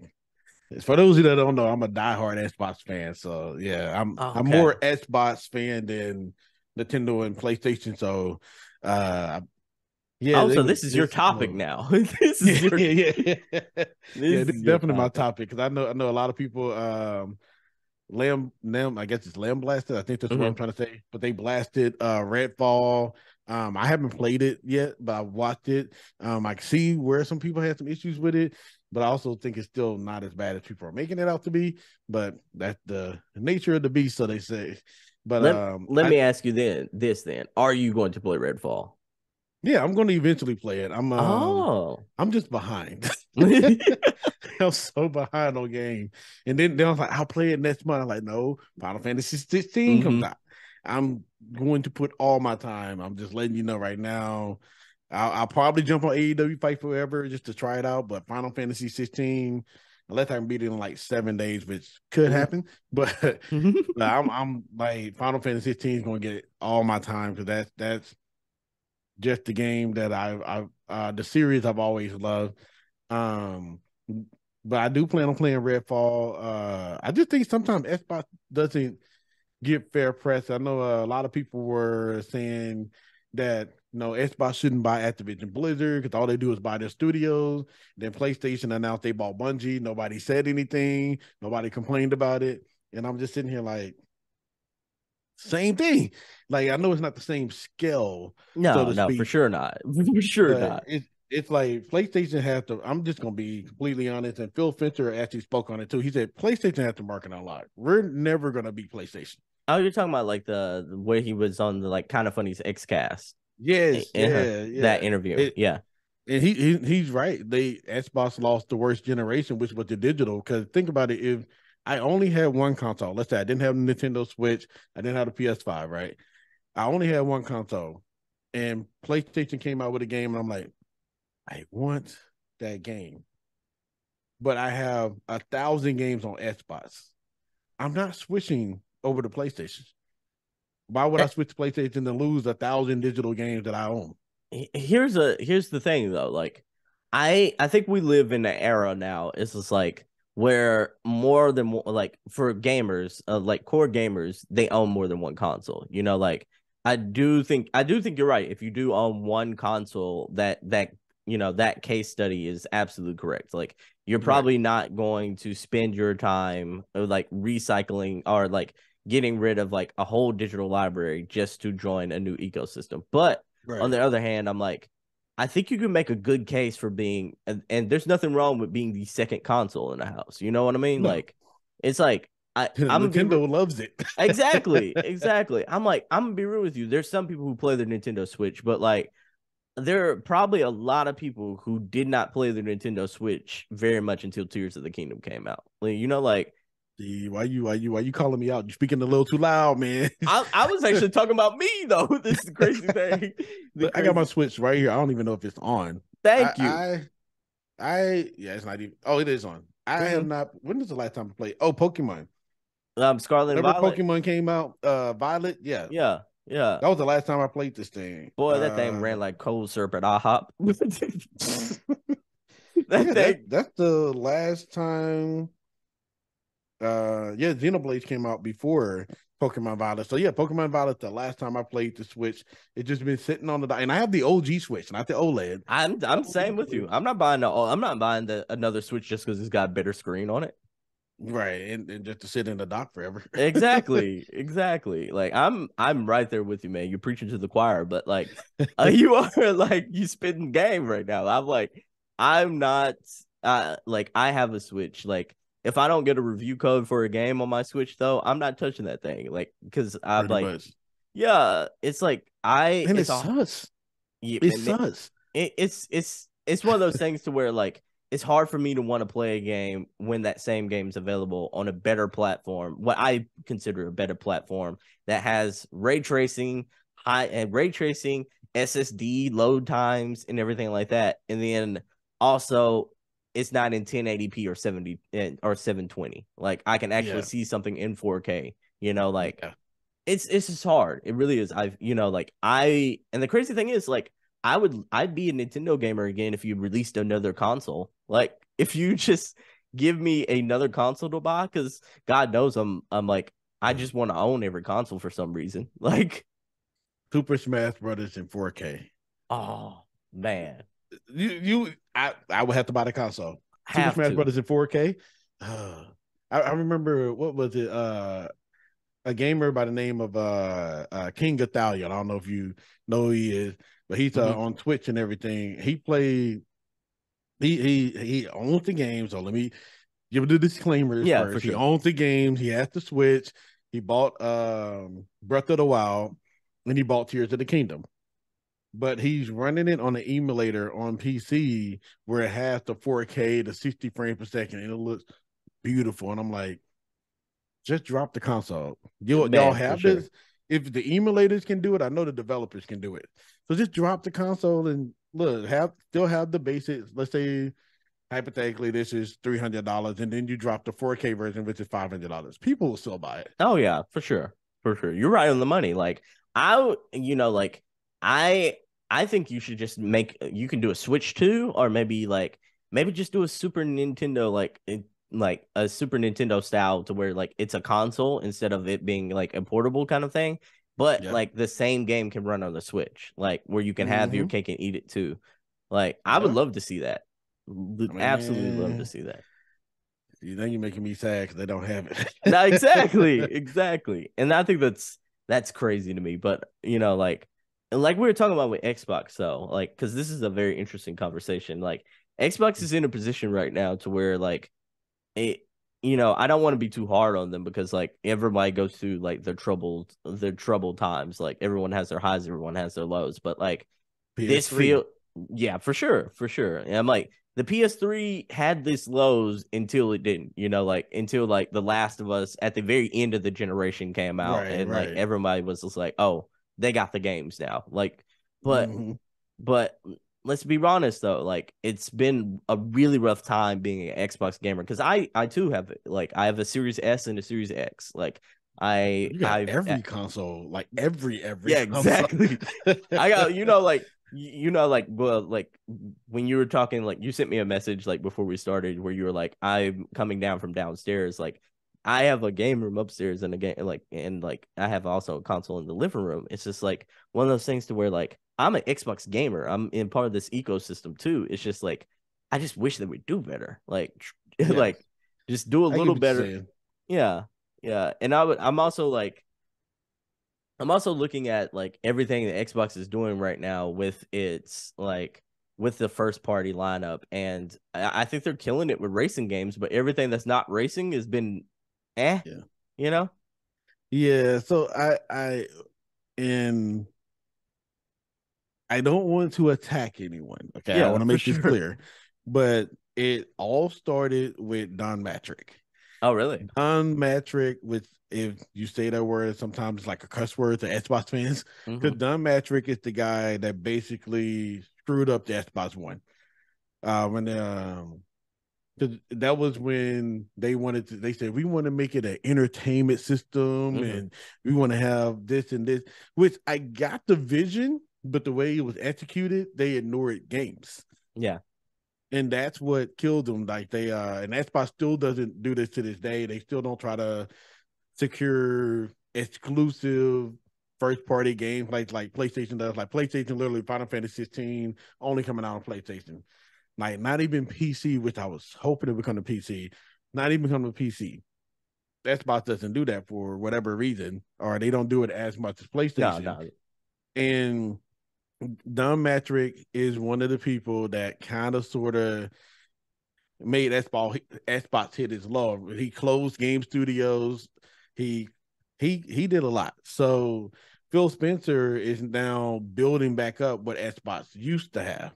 for those of you that don't know, I'm a diehard Xbox fan. So yeah, I'm oh, okay. I'm more Xbox fan than Nintendo and PlayStation. So uh yeah. Also, this is your topic now. this is your yeah, yeah, yeah. yeah this is definitely topic. my topic because I know I know a lot of people um lamb lamb I guess it's lamb blasted. I think that's mm-hmm. what I'm trying to say. But they blasted uh Redfall. Um, I haven't played it yet, but I watched it. Um, I see where some people had some issues with it, but I also think it's still not as bad as people are making it out to be. But that's the nature of the beast, so they say. But let, um, let I, me ask you then this then: Are you going to play Redfall? Yeah, I'm going to eventually play it. I'm um, oh, I'm just behind. I'm so behind on game, and then then I was like, I'll play it next month. I'm like, no, Final Fantasy 16 mm-hmm. comes out. I'm going to put all my time. I'm just letting you know right now. I'll, I'll, probably jump on AEW Fight Forever just to try it out, but Final Fantasy 16, unless I can beat it in like seven days, which could mm-hmm. happen. But I'm I'm like Final Fantasy 16 is going to get all my time because that's that's just the game that I I uh the series I've always loved. Um but I do plan on playing Redfall. Uh I just think sometimes Xbox doesn't get fair press. I know uh, a lot of people were saying that you know Xbox shouldn't buy Activision Blizzard because all they do is buy their studios. Then PlayStation announced they bought Bungie. Nobody said anything. Nobody complained about it. And I'm just sitting here like, same thing. Like I know it's not the same scale. No, so no, speak, for sure not. for sure not. It's it's like PlayStation has to. I'm just gonna be completely honest, and Phil Spencer actually spoke on it too. He said PlayStation has to market a lot. We're never gonna be PlayStation. Oh, you're talking about like the where he was on the like Kinda Funny's Xcast. Yes, yeah, her, yeah, that interview. It, yeah. And he, he he's right. They Xbox lost the worst generation, which was the digital. Because think about it, if I only had one console. Let's say I didn't have a Nintendo Switch. I didn't have a PS5, right? I only had one console. And PlayStation came out with a game, and I'm like, I want that game. But I have a thousand games on Xbox. I'm not switching over to PlayStation. Why would I switch to PlayStation and lose a thousand digital games that I own? Here's a here's the thing though. Like I I think we live in an era now. It's just like where more than like for gamers, uh, like core gamers, they own more than one console. You know, like I do think I do think you're right. If you do own one console, that that you know that case study is absolutely correct. Like you're probably right. not going to spend your time uh, like recycling or like getting rid of like a whole digital library just to join a new ecosystem. But right. on the other hand, I'm like I think you can make a good case for being, and, and, there's nothing wrong with being the second console in the house. You know what I mean? No. Like, it's like I, I'm Nintendo be, loves it. exactly, exactly. I'm like, I'm gonna be real with you. There's some people who play the Nintendo Switch, but like, there are probably a lot of people who did not play the Nintendo Switch very much until Tears of the Kingdom came out. Like, you know, like why you why you why you calling me out? You speaking a little too loud, man. I, I was actually talking about me though. This is the crazy thing. The I got my Switch right here. I don't even know if it's on. Thank I, you. I, I yeah, it's not even. Oh, it is on. I mm-hmm. have not. When was the last time I played? Oh, Pokemon. Um, Scarlet Remember Violet? Pokemon came out. Uh, Violet. Yeah. Yeah. Yeah. That was the last time I played this thing. Boy, that uh, thing ran like cold syrup at IHOP. that yeah, thing. That, that's the last time. Uh, yeah, Xenoblade came out before Pokemon Violet. So yeah, Pokemon Violet. The last time I played the Switch, it just been sitting on the and I have the OG Switch, not the OLED. I'm I'm same with you. I'm not buying the I'm not buying the another Switch just because it's got a better screen on it. Right, and, and just to sit in the dock forever. exactly, exactly. Like I'm I'm right there with you, man. You're preaching to the choir, but like uh, you are like you spitting game right now. I'm like I'm not. Uh, like I have a Switch. Like if I don't get a review code for a game on my Switch, though, I'm not touching that thing. Like, because I'm like, much. yeah, it's like I and it's it sucks. Yeah, it sucks. It, it's it's it's one of those things to where like it's hard for me to want to play a game when that same game's available on a better platform, what I consider a better platform that has ray tracing, high and ray tracing, SSD load times, and everything like that. And then also it's not in 1080p or 70 eh, or 720. Like I can actually yeah. see something in 4K. You know, like yeah. it's it's just hard. It really is. I've you know, like I and the crazy thing is like I would I'd be a Nintendo gamer again if you released another console. Like if you just give me another console to buy, because God knows I'm I'm like I just want to own every console for some reason. Like Super Smash Brothers in 4K. Oh man you you I I would have to buy the console. Have Super Smash to. Brothers in 4K. Uh, I, I, remember what was it? Uh, a gamer by the name of uh, uh King Gothalion. I don't know if you know who he is, but he's uh, mm-hmm. on Twitch and everything. He played. He he he owns the game. So let me give the disclaimer yeah, first. Sure. He owns the games. He has the Switch. He bought um Breath of the Wild, and he bought Tears of the Kingdom but he's running it on the emulator on PC where it has the 4K, the 60 frames per second, and it looks beautiful. And I'm like, just drop the console. You, y'all have this. Sure. If the emulators can do it, I know the developers can do it. So just drop the console and look, have still have the basics. Let's say hypothetically this is three hundred dollars, and then you drop the 4K version, which is five hundred dollars. People will still buy it. Oh yeah, for sure, for sure. You're right on the money. Like I, you know, like I I think you should just make you can do a Switch 2 or maybe like maybe just do a Super Nintendo like like a Super Nintendo style to where like it's a console instead of it being like a portable kind of thing. But yeah. like the same game can run on the Switch, like where you can have mm-hmm. your cake and eat it too. Like I would love to see that. Man. Absolutely love to see that. You know, you're making me sad because they don't have it. no, exactly, exactly. And I think that's that's crazy to me. But you know, like like we were talking about with Xbox though, like because this is a very interesting conversation. Like Xbox is in a position right now to where like it you know, I don't want to be too hard on them because like everybody goes through like their troubled their troubled times. Like everyone has their highs, everyone has their lows. But like PS3. this feel yeah, for sure, for sure. And I'm like the PS3 had this lows until it didn't, you know, like until like The Last of Us at the very end of the generation came out right, and right. like everybody was just like, oh, they got the games now. Like, but mm-hmm. but let's be honest though, like it's been a really rough time being an Xbox gamer because I I too have like I have a Series S and a Series X. Like I I've, every console, like every every yeah exactly. I got you know like you know like well like when you were talking like you sent me a message like before we started where you were like I'm coming down from downstairs like I have a game room upstairs and a game like and like I have also a console in the living room. It's just like one of those things to where like I'm an Xbox gamer. I'm in part of this ecosystem too. It's just like I just wish that we do better. Like yeah. like just do a little better. Yeah. Yeah. And I would I'm also like I'm also looking at like everything that Xbox is doing right now with its like with the first party lineup and I, I think they're killing it with racing games, but everything that's not racing has been eh, yeah. you know? Yeah. So I, I, and I don't want to attack anyone. Okay. Yeah, I want to make this sure. clear, but it all started with Don Mattrick. Oh, really? Don Mattrick, with if you say that word, sometimes it's like a cuss word to Xbox fans. Because mm-hmm. Don Mattrick is the guy that basically screwed up the Xbox One. Uh, when um, because that was when they wanted to. They said we want to make it an entertainment system, mm-hmm. and we want to have this and this. Which I got the vision, but the way it was executed, they ignored games. Yeah, and that's what killed them. Like they uh, and Xbox still doesn't do this to this day. They still don't try to secure exclusive first party games like like PlayStation does. Like PlayStation, literally Final Fantasy 16 only coming out on PlayStation. Like not even PC, which I was hoping it would come to PC. Not even come to PC. Xbox doesn't do that for whatever reason, or they don't do it as much as PlayStation. No, no. And Don Mattrick is one of the people that kind of sort of made Xbox Xbox hit his low. He closed game studios. He he he did a lot. So Phil Spencer is now building back up what Xbox used to have.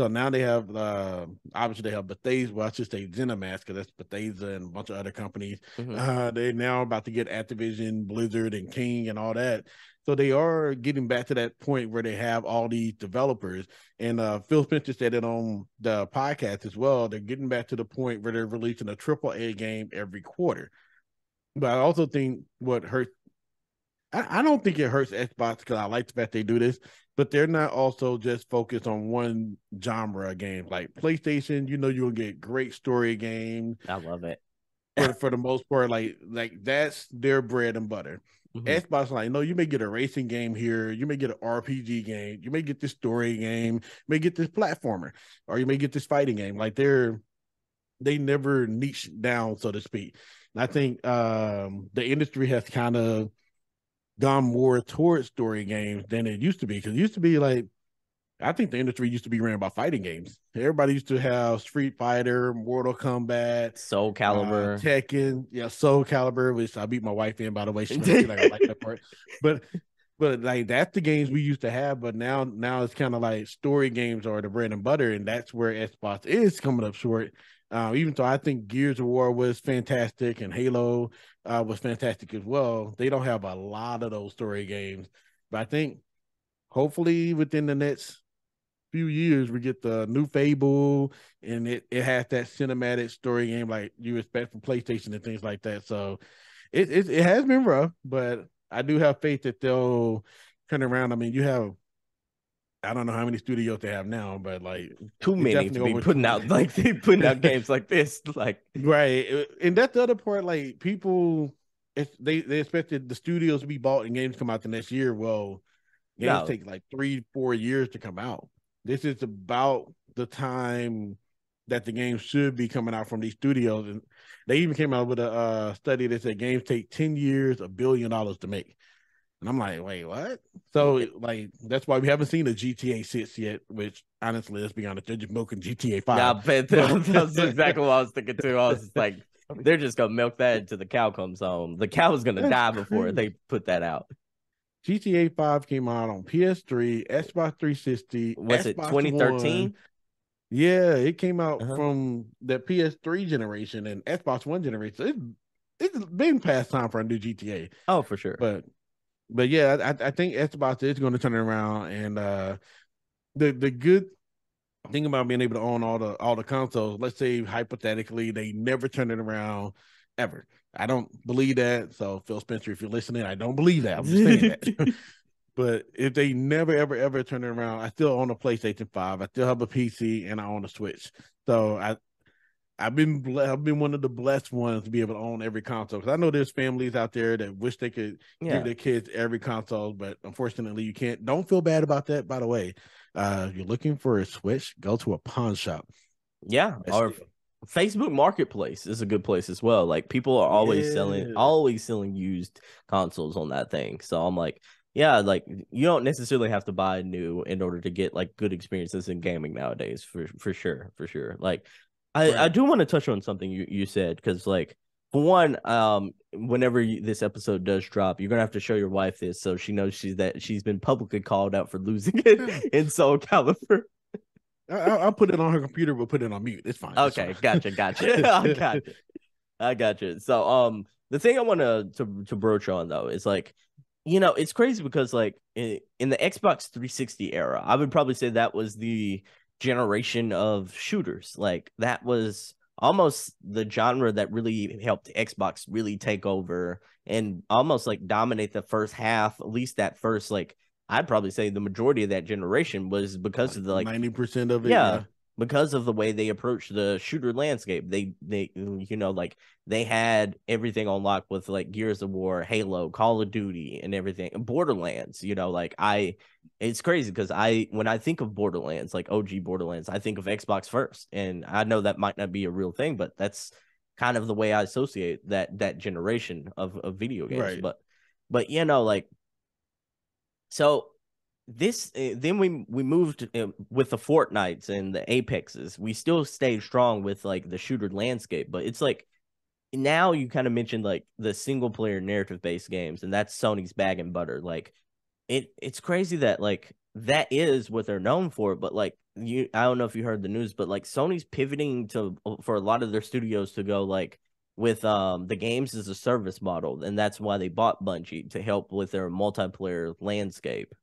So now they have uh, obviously they have Bethesda, well, I should say ZeniMax because that's Bethesda and a bunch of other companies. Mm-hmm. Uh, they're now about to get Activision, Blizzard, and King and all that. So they are getting back to that point where they have all these developers. And uh, Phil Spencer said it on the podcast as well. They're getting back to the point where they're releasing a triple A game every quarter. But I also think what hurts I, I don't think it hurts Xbox because I like the fact they do this, but they're not also just focused on one genre of games. Like PlayStation, you know, you'll get great story games. I love it. for, for the most part, like like that's their bread and butter. Mm-hmm. Xbox, like, no, you may get a racing game here, you may get an RPG game, you may get this story game, you may get this platformer, or you may get this fighting game. Like they're they never niche down, so to speak. And I think um the industry has kind of gone more towards story games than it used to be. Because it used to be like, I think the industry used to be ran by fighting games. Everybody used to have Street Fighter, Mortal Kombat, Soul Calibur, uh, Tekken, yeah, Soul Calibur, which I beat my wife in by the way. She like, I like that part, but but like that's the games we used to have. But now now it's kind of like story games are the bread and butter, and that's where Xbox is coming up short. Uh, even though I think Gears of War was fantastic and Halo uh, was fantastic as well, they don't have a lot of those story games. But I think hopefully within the next few years we get the new Fable and it, it has that cinematic story game like you expect from PlayStation and things like that. So it, it, it has been rough, but I do have faith that they'll turn around. I mean, you have I don't know how many studios they have now, but like too many to be putting out like they putting out games like this. Like right, and that's the other part. Like people, if they they expected the studios to be bought and games come out the next year. Well, games no. take like three four years to come out. This is about the time that the game should be coming out from these studios, and they even came out with a uh, study that said games take ten years, a billion dollars to make. And I'm like, wait, what? So like that's why we haven't seen a GTA six yet. Which honestly, let's be honest, they're just milking GTA five. Yeah, but that's exactly what I was thinking too. I was like, they're just gonna milk that until the cow comes home. The cow is gonna die before they put that out. GTA five came out on PS3, Xbox 360. Was Xbox it 2013? Yeah, it came out uh-huh. from the PS3 generation and Xbox One generation. It, it's been past time for a new GTA. Oh, for sure. But but yeah, I, I think Xbox is going to turn it around, and uh, the the good thing about being able to own all the all the consoles. Let's say hypothetically they never turn it around ever. I don't believe that. So Phil Spencer, if you're listening, I don't believe that. I'm just saying that. but if they never ever ever turn it around, I still own a PlayStation Five. I still have a PC, and I own a Switch. So I I've been ble- I've been one of the blessed ones to be able to own every console because I know there's families out there that wish they could yeah. give their kids every console, but unfortunately you can't. Don't feel bad about that. By the way, uh, if you're looking for a Switch, go to a pawn shop. Yeah, That's or it. Facebook Marketplace is a good place as well. Like people are always yeah. selling, always selling used consoles on that thing. So I'm like, yeah, like you don't necessarily have to buy new in order to get like good experiences in gaming nowadays for for sure, for sure. Like I, right. I do want to touch on something you, you said because like for one um whenever you, this episode does drop you're gonna have to show your wife this so she knows she's that she's been publicly called out for losing it in soul calibur. I, will put it on her computer but put it on mute. It's fine. Okay it's fine. gotcha gotcha. I got it. I got you so um the thing i want to to broach on though is like you know it's crazy because like in, in the xbox 360 era i would probably say that was the generation of shooters. Like that was almost the genre that really helped Xbox really take over and almost like dominate the first half, at least that first like I'd probably say the majority of that generation was because of the like ninety percent of it. Yeah, yeah, because of the way they approach the shooter landscape. They they mm, you know like they had everything on lock with like Gears of War, Halo, Call of Duty, and everything. Borderlands, you know, like I, it's crazy because I when I think of Borderlands, like OG Borderlands, I think of Xbox first, and I know that might not be a real thing, but that's kind of the way I associate that that generation of of video games. Right. But but you know like so this uh, then we we moved uh, with the Fortnites and the Apexes. We still stayed strong with like the shooter landscape, but it's like now you kind of mentioned like the single player narrative based games, and that's Sony's bag and butter. Like it, it's crazy that like that is what they're known for, but like you, I don't know if you heard the news, but like Sony's pivoting to for a lot of their studios to go like with um the games as a service model, and that's why they bought Bungie to help with their multiplayer landscape.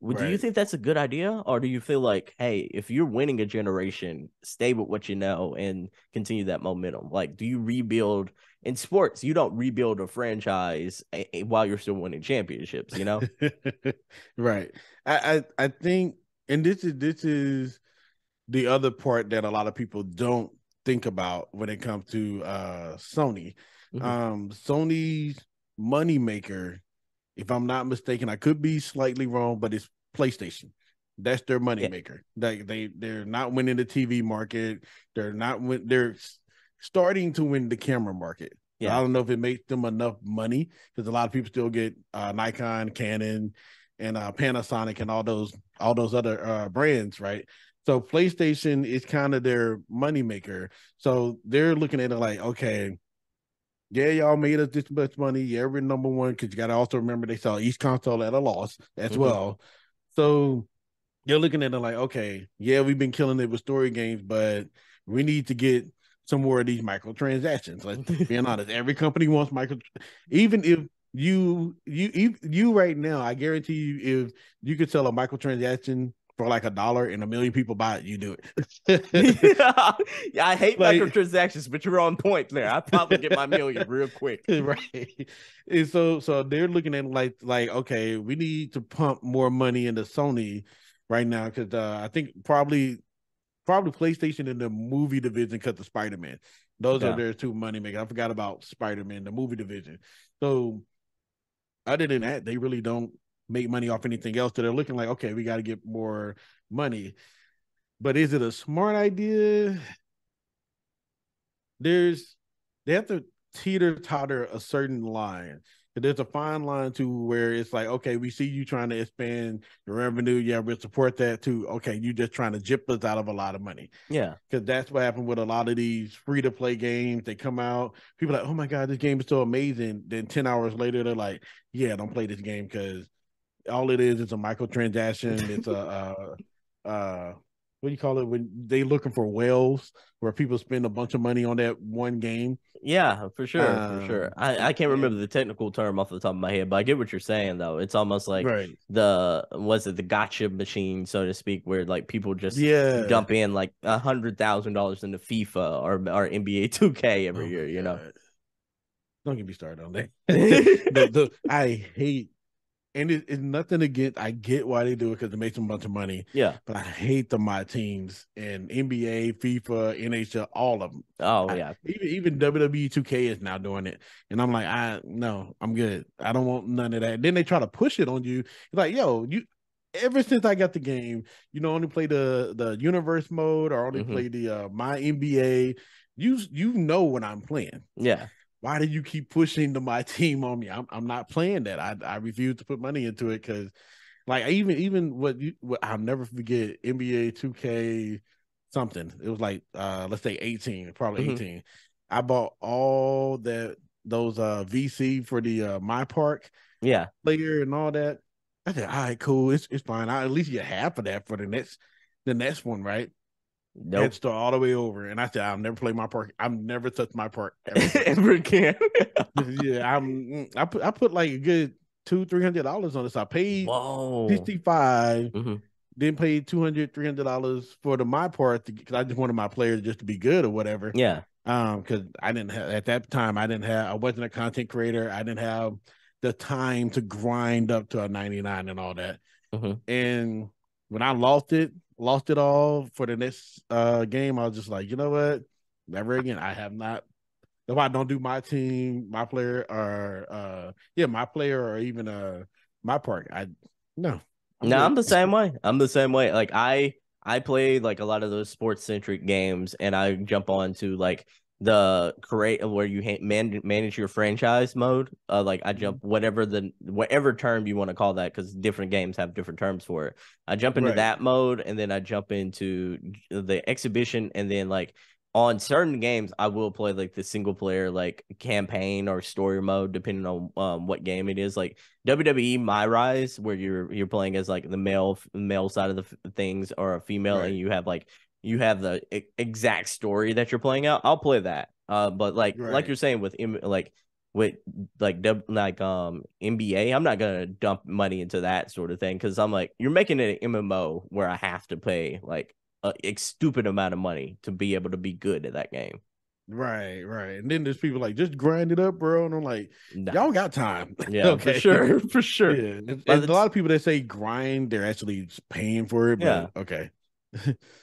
Right. Do you think that's a good idea, or do you feel like, hey, if you're winning a generation, stay with what you know and continue that momentum? Like, do you rebuild in sports? You don't rebuild a franchise while you're still winning championships, you know? right. I, I I think, and this is this is the other part that a lot of people don't think about when it comes to uh Sony. Mm-hmm. Um, Sony's moneymaker if I'm not mistaken, I could be slightly wrong, but it's PlayStation. That's their moneymaker. Yeah. They they they're not winning the TV market. They're not win, they're starting to win the camera market. Yeah. I don't know if it makes them enough money because a lot of people still get uh, Nikon, Canon, and uh, Panasonic and all those all those other uh, brands, right? So PlayStation is kind of their moneymaker. So they're looking at it like, okay, yeah, y'all made us this much money. Yeah, we're number one because you got to also remember they saw each console at a loss as mm-hmm. well. So you're looking at it like, okay, yeah, we've been killing it with story games, but we need to get some more of these microtransactions. Let's being honest, every company wants micro. Even if you you you right now, I guarantee you, if you could sell a microtransaction for like a dollar and a million people buy it, you do it. yeah, I hate like, microtransactions, but you're on point there. I probably get my million real quick. Right. And so so they're looking at like like, okay, we need to pump more money into Sony right now because uh, I think probably probably PlayStation and the movie division cut the Spider-Man. Those yeah. are their two money makers. I forgot about Spider-Man, the movie division. So other than that, they really don't make money off anything else. So they're looking like, okay, we got to get more money. But is it a smart idea? There's they have to teeter totter a certain line. There's a fine line to where it's like, okay, we see you trying to expand your revenue. Yeah, we'll support that too. Okay, you're just trying to jip us out of a lot of money. Yeah. Because that's what happened with a lot of these free to play games. They come out, people like, oh my God, this game is so amazing. Then 10 hours later, they're like, yeah, don't play this game because all it is is a microtransaction. It's a uh, uh, what do you call it when they looking for whales where people spend a bunch of money on that one game. Yeah, for sure, for sure. Um, I, I can't remember the technical term off the top of my head, but I get what you're saying though. It's almost like right. the was it the gacha machine, so to speak, where like people just yeah dump in like a hundred thousand dollars into FIFA or or NBA 2K every oh year. You know. Don't get me started on that. the, the, I hate and it, it's nothing against. I get why they do it because it makes them a bunch of money. Yeah, but I hate the my teams and NBA, FIFA, NHL, all of them. Oh I, yeah, even even WWE 2K is now doing it, and I'm like, I no, I'm good. I don't want none of that. Then they try to push it on you. like, yo, you. Ever since I got the game, you know, only play the the universe mode or only mm-hmm. play the uh, my NBA. You you know what I'm playing. Yeah why do you keep pushing to my team on me? I'm I'm not playing that. I I refuse to put money into it because like even even what you what I'll never forget NBA 2K something. It was like uh let's say 18, probably mm-hmm. 18. I bought all that those uh VC for the uh my park yeah player and all that. I said, all right, cool, it's it's fine. I at least get half of that for the next the next one, right? Nope. Head start all the way over. And I said, I'll never play my park. I've never touched my park ever, ever again. yeah, I'm I put I put like a good two, three hundred dollars on this. I paid Whoa. 55, mm-hmm. then paid 200 300 dollars for the my park because I just wanted my players just to be good or whatever. Yeah. Um, because I didn't have at that time I didn't have I wasn't a content creator. I didn't have the time to grind up to a 99 and all that. Mm-hmm. And when I lost it, lost it all for the next uh game, I was just like, you know what? Never again. I have not if I don't do my team, my player, or uh yeah, my player or even uh my park, I no. I'm no, good. I'm the same way. I'm the same way. Like I I play like a lot of those sports centric games and I jump on to like the create where you ha- man- manage your franchise mode. Uh, like I jump mm-hmm. whatever the whatever term you want to call that because different games have different terms for it. I jump into right. that mode and then I jump into the exhibition and then like on certain games I will play like the single player like campaign or story mode depending on um, what game it is like WWE My Rise where you're you're playing as like the male male side of the f- things or a female right. and you have like you have the exact story that you're playing out I'll play that uh but like right. like you're saying with like with like like um NBA I'm not going to dump money into that sort of thing cuz I'm like you're making it an MMO where I have to pay like a stupid amount of money to be able to be good at that game. Right, right. And then there's people like just grind it up, bro. And I'm like, nah. y'all got time. Yeah, okay. for sure. For sure. Yeah. And, and a lot of people that say grind, they're actually paying for it. But yeah. okay.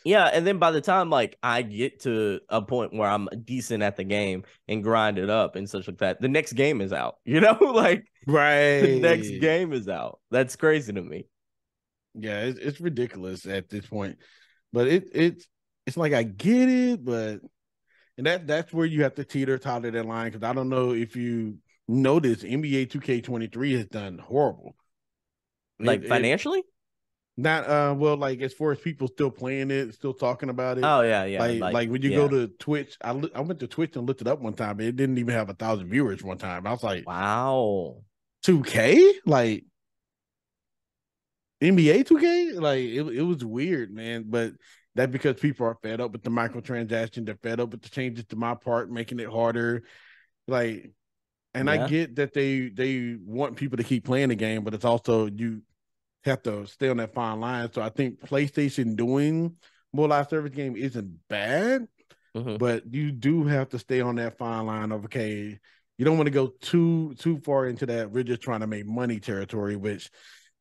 Yeah, and then by the time like I get to a point where I'm decent at the game and grind it up and such like that, the next game is out. You know, like right, the next game is out. That's crazy to me. Yeah, it's, it's ridiculous at this point. But it it's it's like I get it, but and that that's where you have to teeter totter that line because I don't know if you notice NBA 2K23 has done horrible. Like it, financially? It, not uh well like as far as people still playing it, still talking about it. Oh yeah, yeah. Like like, like when you yeah. go to Twitch, I I went to Twitch and looked it up one time. It didn't even have a thousand viewers one time. I was like, wow, 2K like NBA 2K, like it, it was weird, man. But that because people are fed up with the microtransaction, they're fed up with the changes to my park, making it harder. Like, and yeah. I get that they they want people to keep playing the game, but it's also you have to stay on that fine line. So I think PlayStation doing more live service game isn't bad, mm-hmm. but you do have to stay on that fine line of okay, you don't want to go too too far into that. We're just trying to make money territory, which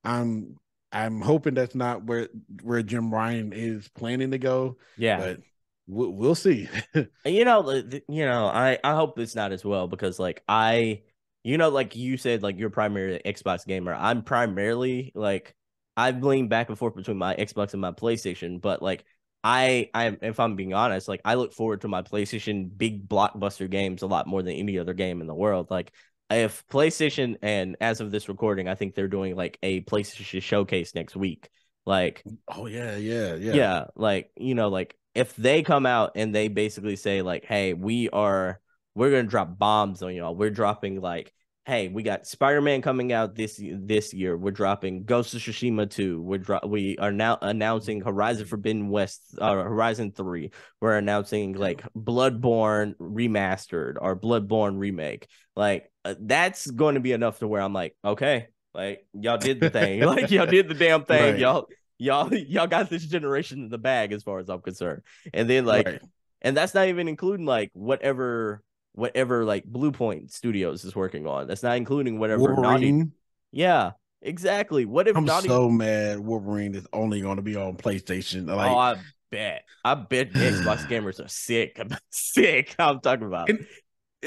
I'm I'm hoping that's not where where Jim Ryan is planning to go. Yeah, but we'll, we'll see. you know, you know, I I hope it's not as well because like I, you know, like you said, like you're primarily Xbox gamer. I'm primarily like I've leaned back and forth between my Xbox and my PlayStation, but like I I if I'm being honest, like I look forward to my PlayStation big blockbuster games a lot more than any other game in the world. Like if PlayStation and as of this recording, I think they're doing like a PlayStation showcase next week. Like, oh yeah, yeah, yeah, yeah. Like you know, like if they come out and they basically say like, "Hey, we are we're gonna drop bombs on y'all. We're dropping like hey, we got Spider-Man coming out this this year. We're dropping Ghost of Tsushima 2. We're dro- we are now announcing Horizon Forbidden West uh, Horizon 3. We're announcing like Bloodborne remastered or Bloodborne remake. Like uh, that's going to be enough to where I'm like, okay, like y'all did the thing. like y'all did the damn thing. Right. Y'all y'all y'all got this generation in the bag as far as I'm concerned. And then like right. and that's not even including like whatever whatever like Bluepoint Studios is working on. That's not including whatever Wolverine. Naughty... Yeah, exactly. What if I'm Naughty... so mad Wolverine is only going to be on PlayStation? Like, oh, I bet. I bet Xbox gamers are sick. sick. I'm talking about. And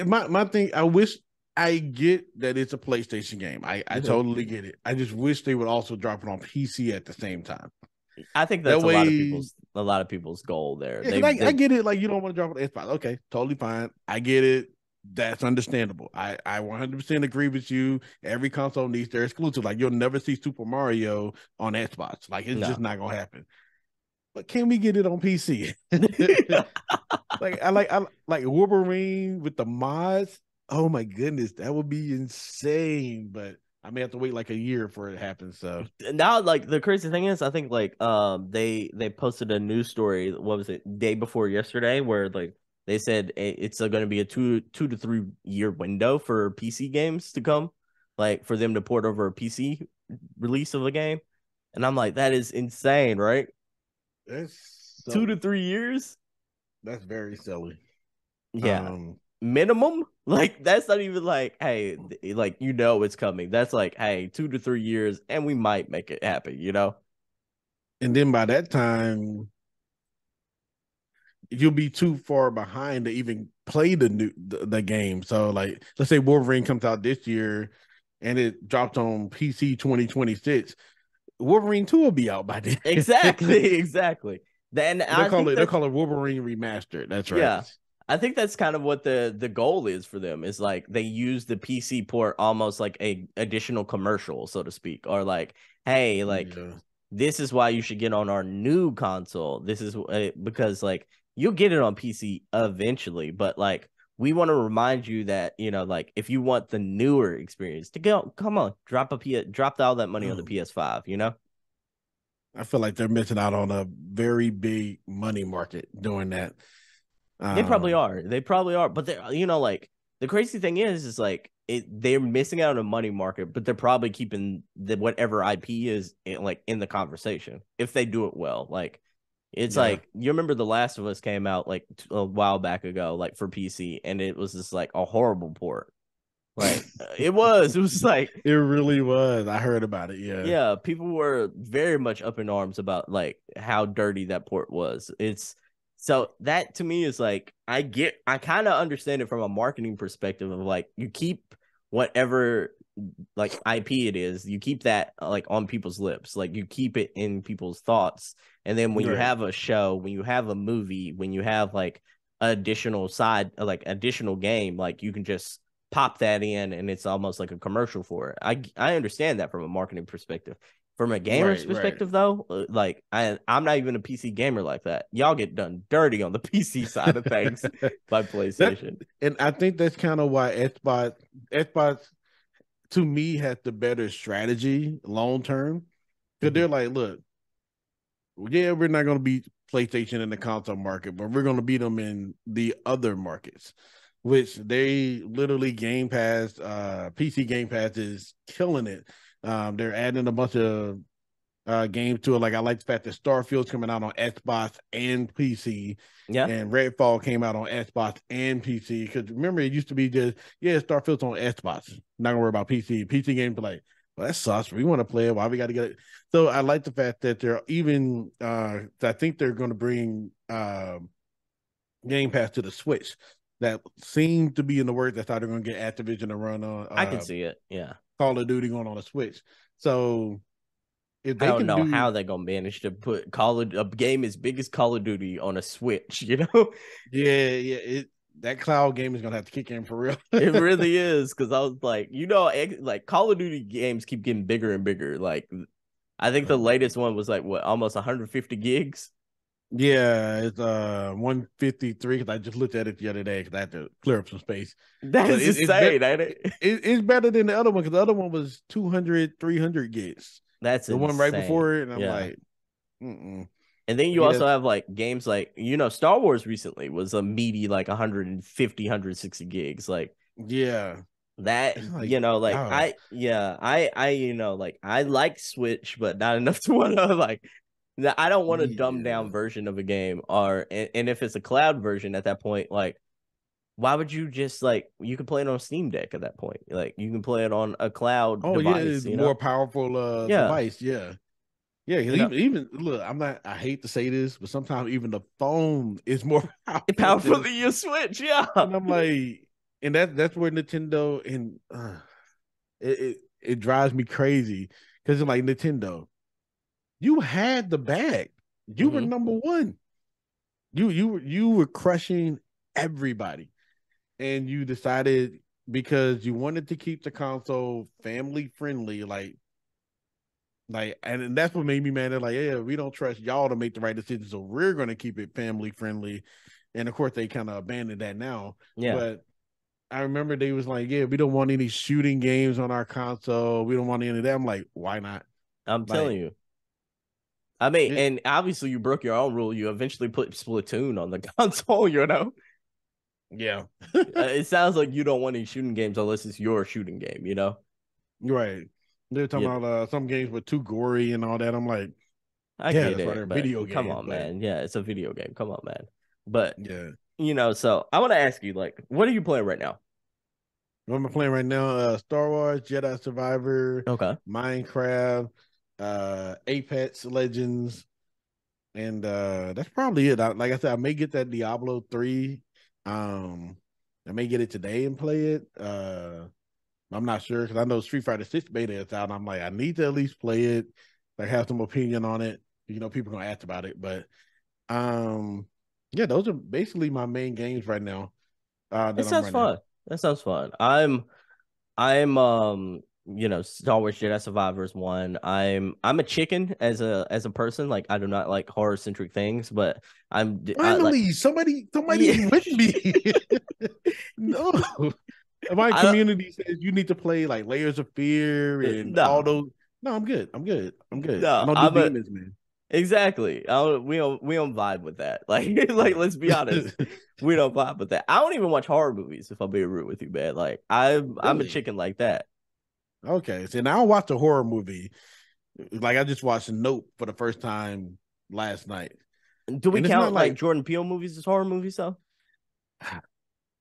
my my thing, I wish I get that it's a PlayStation game. I, I mm-hmm. totally get it. I just wish they would also drop it on PC at the same time. I think that's that way, a lot of people's a lot of people's goal there. Yeah, they, I, they... I, get it. Like you don't want to drop an Xbox. Okay, totally fine. I get it. That's understandable. I I 100% agree with you. Every console needs their exclusive. Like you'll never see Super Mario on Xbox. Like it's no. just not gonna happen. But can we get it on PC? like I like I like Wolverine with the mods. Oh my goodness, that would be insane. But I may have to wait like a year for it to happen. So now, like the crazy thing is, I think like um they they posted a news story. What was it? Day before yesterday, where like they said it's going to be a two two to three year window for PC games to come, like for them to port over a PC release of a game. And I'm like, that is insane, right? That's so, two to three years. That's very silly. Yeah. Um, minimum? Like that's not even like hey like you know it's coming. That's like hey two to three years and we might make it happen you know? And then by that time you'll be too far behind to even play the new the, the game. So like let's say wolverine comes out this year and it drops on pc 2026 wolverine 2 will be out by then. Exactly exactly. Then they call it they call it wolverine remastered. That's right. Yeah I think that's kind of what the the goal is for them is like they use the PC port almost like a additional commercial, so to speak, or like, hey, like yeah. this is why you should get on our new console. This is uh, because like you'll get it on PC eventually, but like we want to remind you that you know like if you want the newer experience to go, come on, drop a P, drop all that money on the mm. PS5, you know. I feel like they're missing out on a very big money market doing that. Um, they probably are. They probably are. But they you know, like the crazy thing is, is like it, they're missing out on a money market, but they're probably keeping the whatever IP is in, like in the conversation if they do it well. Like it's yeah. like you remember The Last of Us came out like a while back ago, like for PC, and it was just like a horrible port. Like it was, it was like it really was. I heard about it. Yeah, yeah. People were very much up in arms about like how dirty that port was. It's so that to me is like I get I kind of understand it from a marketing perspective of like you keep whatever like IP it is, you keep that uh, like on people's lips, like you keep it in people's thoughts. And then when right. you have a show, when you have a movie, when you have like additional side like additional game, like you can just pop that in and it's almost like a commercial for it. I I understand that from a marketing perspective. From a gamer's right, perspective, right. though, uh, like I, I'm not even a PC gamer like that. Y'all get done dirty on the PC side of things by PlayStation, that, and I think that's kind of why Xbox, Xbox, to me, has the better strategy long term, because mm-hmm. they're like, look, yeah, we're not going to beat PlayStation in the console market, but we're going to beat them in the other markets, which they literally Game Pass, uh, PC Game Pass is killing it um, they're adding a bunch of uh, games to it. Like I like the fact that Starfield's coming out on Xbox and PC. Yeah. And Redfall came out on Xbox and PC. Because remember, it used to be just, yeah, Starfield's on Xbox. Not gonna worry about PC. PC games like, well, that sucks. We want to play it. Why we got to get it? So I like the fact that they're even uh I think they're gonna bring uh, Game Pass to the Switch. That seemed to be in the words. That's how they're gonna get Activision to run on. Uh, I can uh, see it. Yeah. Call of Duty going on a Switch. So if they I don't know do... how they're gonna manage to put Call of a game as big as Call of Duty on a Switch, you know? Yeah, yeah. It that cloud game is gonna have to kick in for real. it really is because I was like, you know, like Call of Duty games keep getting bigger and bigger. Like, I think the latest one was like what almost 150 gigs. Yeah, it's uh 153 because I just looked at it the other day because I had to clear up some space. That is it, insane, it's, it? It, it's better than the other one because the other one was 200, 300 gigs. That's the insane. one right before it, and I'm yeah. like, Mm-mm. and then you yeah. also have like games like you know Star Wars recently was a meaty like 150, 160 gigs. Like, yeah, that like, you know like i yeah i i you know like i like switch but not enough to want to like I don't want a yeah. dumbed down version of a game, or and, and, if it's a cloud version at that point, like why would you just like you can play it on Steam Deck at that point? Like you can play it on a cloud. Oh device, yeah, it's more know? powerful uh, yeah. device. Yeah, yeah. Even, even look, I'm not. I hate to say this, but sometimes even the phone is more powerful, powerful than your Switch. Yeah, and I'm like, and that that's where Nintendo and uh, it, it it drives me crazy because it's like Nintendo you had the bag. You mm-hmm. were number one. You you you were crushing everybody, and you decided because you wanted to keep the console family friendly, like like, and that's what made me mad. They're like, yeah, we don't trust y'all to make the right decision, so we're going to keep it family friendly. And of course, they kind of abandoned that now. Yeah. But I remember they was like, yeah, we don't want any shooting games on our console. We don't want any of that. I'm like, why not? I'm like, telling you, I mean, yeah. and obviously you broke your own rule. You eventually put Splatoon on the console, you know? Yeah. uh, it sounds like you don't want any shooting games unless it's your shooting game, you know? Right. They're talking yeah. about uh, some games were too gory and all that. I'm like, I yeah, get it. Video game. Come on, but... man. Yeah, it's a video game. Come on, man. But yeah, you know, so I want to ask you, like, what are you playing right now? What am I playing right now? Uh, Star Wars, Jedi Survivor, Okay. Minecraft, uh, Apex Legends, and uh, that's probably it. I, like I said, I may get that Diablo three. Um, I may get it today and play it. Uh, I'm not sure because I know Street Fighter Six beta is out. I'm like, I need to at least play it, like have some opinion on it. You know, people gonna ask about it, but um, yeah, those are basically my main games right now. Uh, That sounds fun. That sounds fun. I'm, I'm, um, you know, Star Wars Jedi Survivors one. I'm, I'm a chicken as a as a person. Like, I do not like horror centric things, but I'm I, Finally, like, somebody, somebody Yeah. with me. no, my I community says you need to play like Layers of Fear uh, and No. all those. No, I'm good. I'm good. I'm good. No, I don't do I'm a- man. exactly. I don't, we don't we don't vibe with that. Like, like let's be honest, we don't vibe with that. I don't even watch horror movies. If I'm being rude with you, man. Like, I'm I'm a chicken like that. Okay, so now I watch a horror movie. Like I just watched Nope for the first time last night. Do we And count like, like- Jordan Peele movies as horror movies though?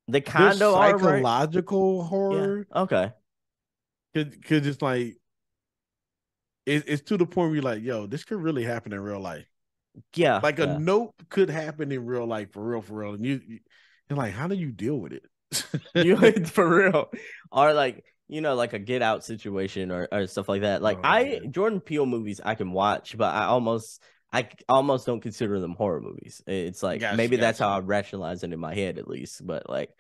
The kind of psychological Yeah. horror Okay. because it's like it, it's to the point where you're like, yo, this could really happen in real life. Yeah. like yeah. a nope could happen in real life for real for real and you, you and like how do you deal with it you for real or like you know like a get out situation or, or stuff like that. Like Oh, i man. jordan peele movies i can watch but i almost i almost don't consider them horror movies. It's like Gotcha, maybe that's how i rationalize it in my head at least but like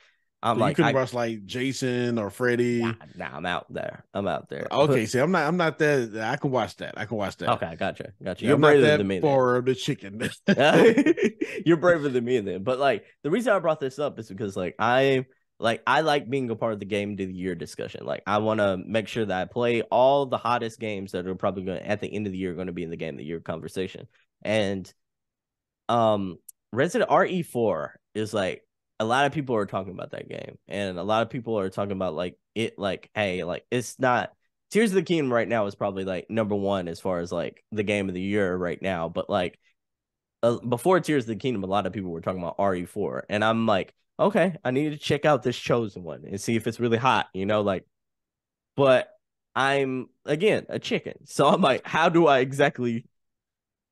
i'm So like you couldn't I, rush like jason or freddy? nah, nah, i'm out there. I'm out there. Okay see i'm not i'm not that i can watch that. I can watch that. Okay gotcha gotcha. You're you're braver than me then. for the chicken. You're braver than me then. But like the reason I brought this up is because like I like I like being a part of the game of the year discussion. Like I want to make sure that I play all the hottest games that are probably going at the end of the year going to be in the game of the year conversation. And um Resident RE4 is like a lot of people are talking about that game and a lot of people are talking about like it like hey like it's not Tears of the Kingdom right now is probably like number 1 as far as like the game of the year right now, but like uh, before Tears of the Kingdom, a lot of people were talking about RE4, and I'm like, okay, I need to check out this chosen one and see if it's really hot, you know, like. But I'm again a chicken, so I'm like, how do I exactly?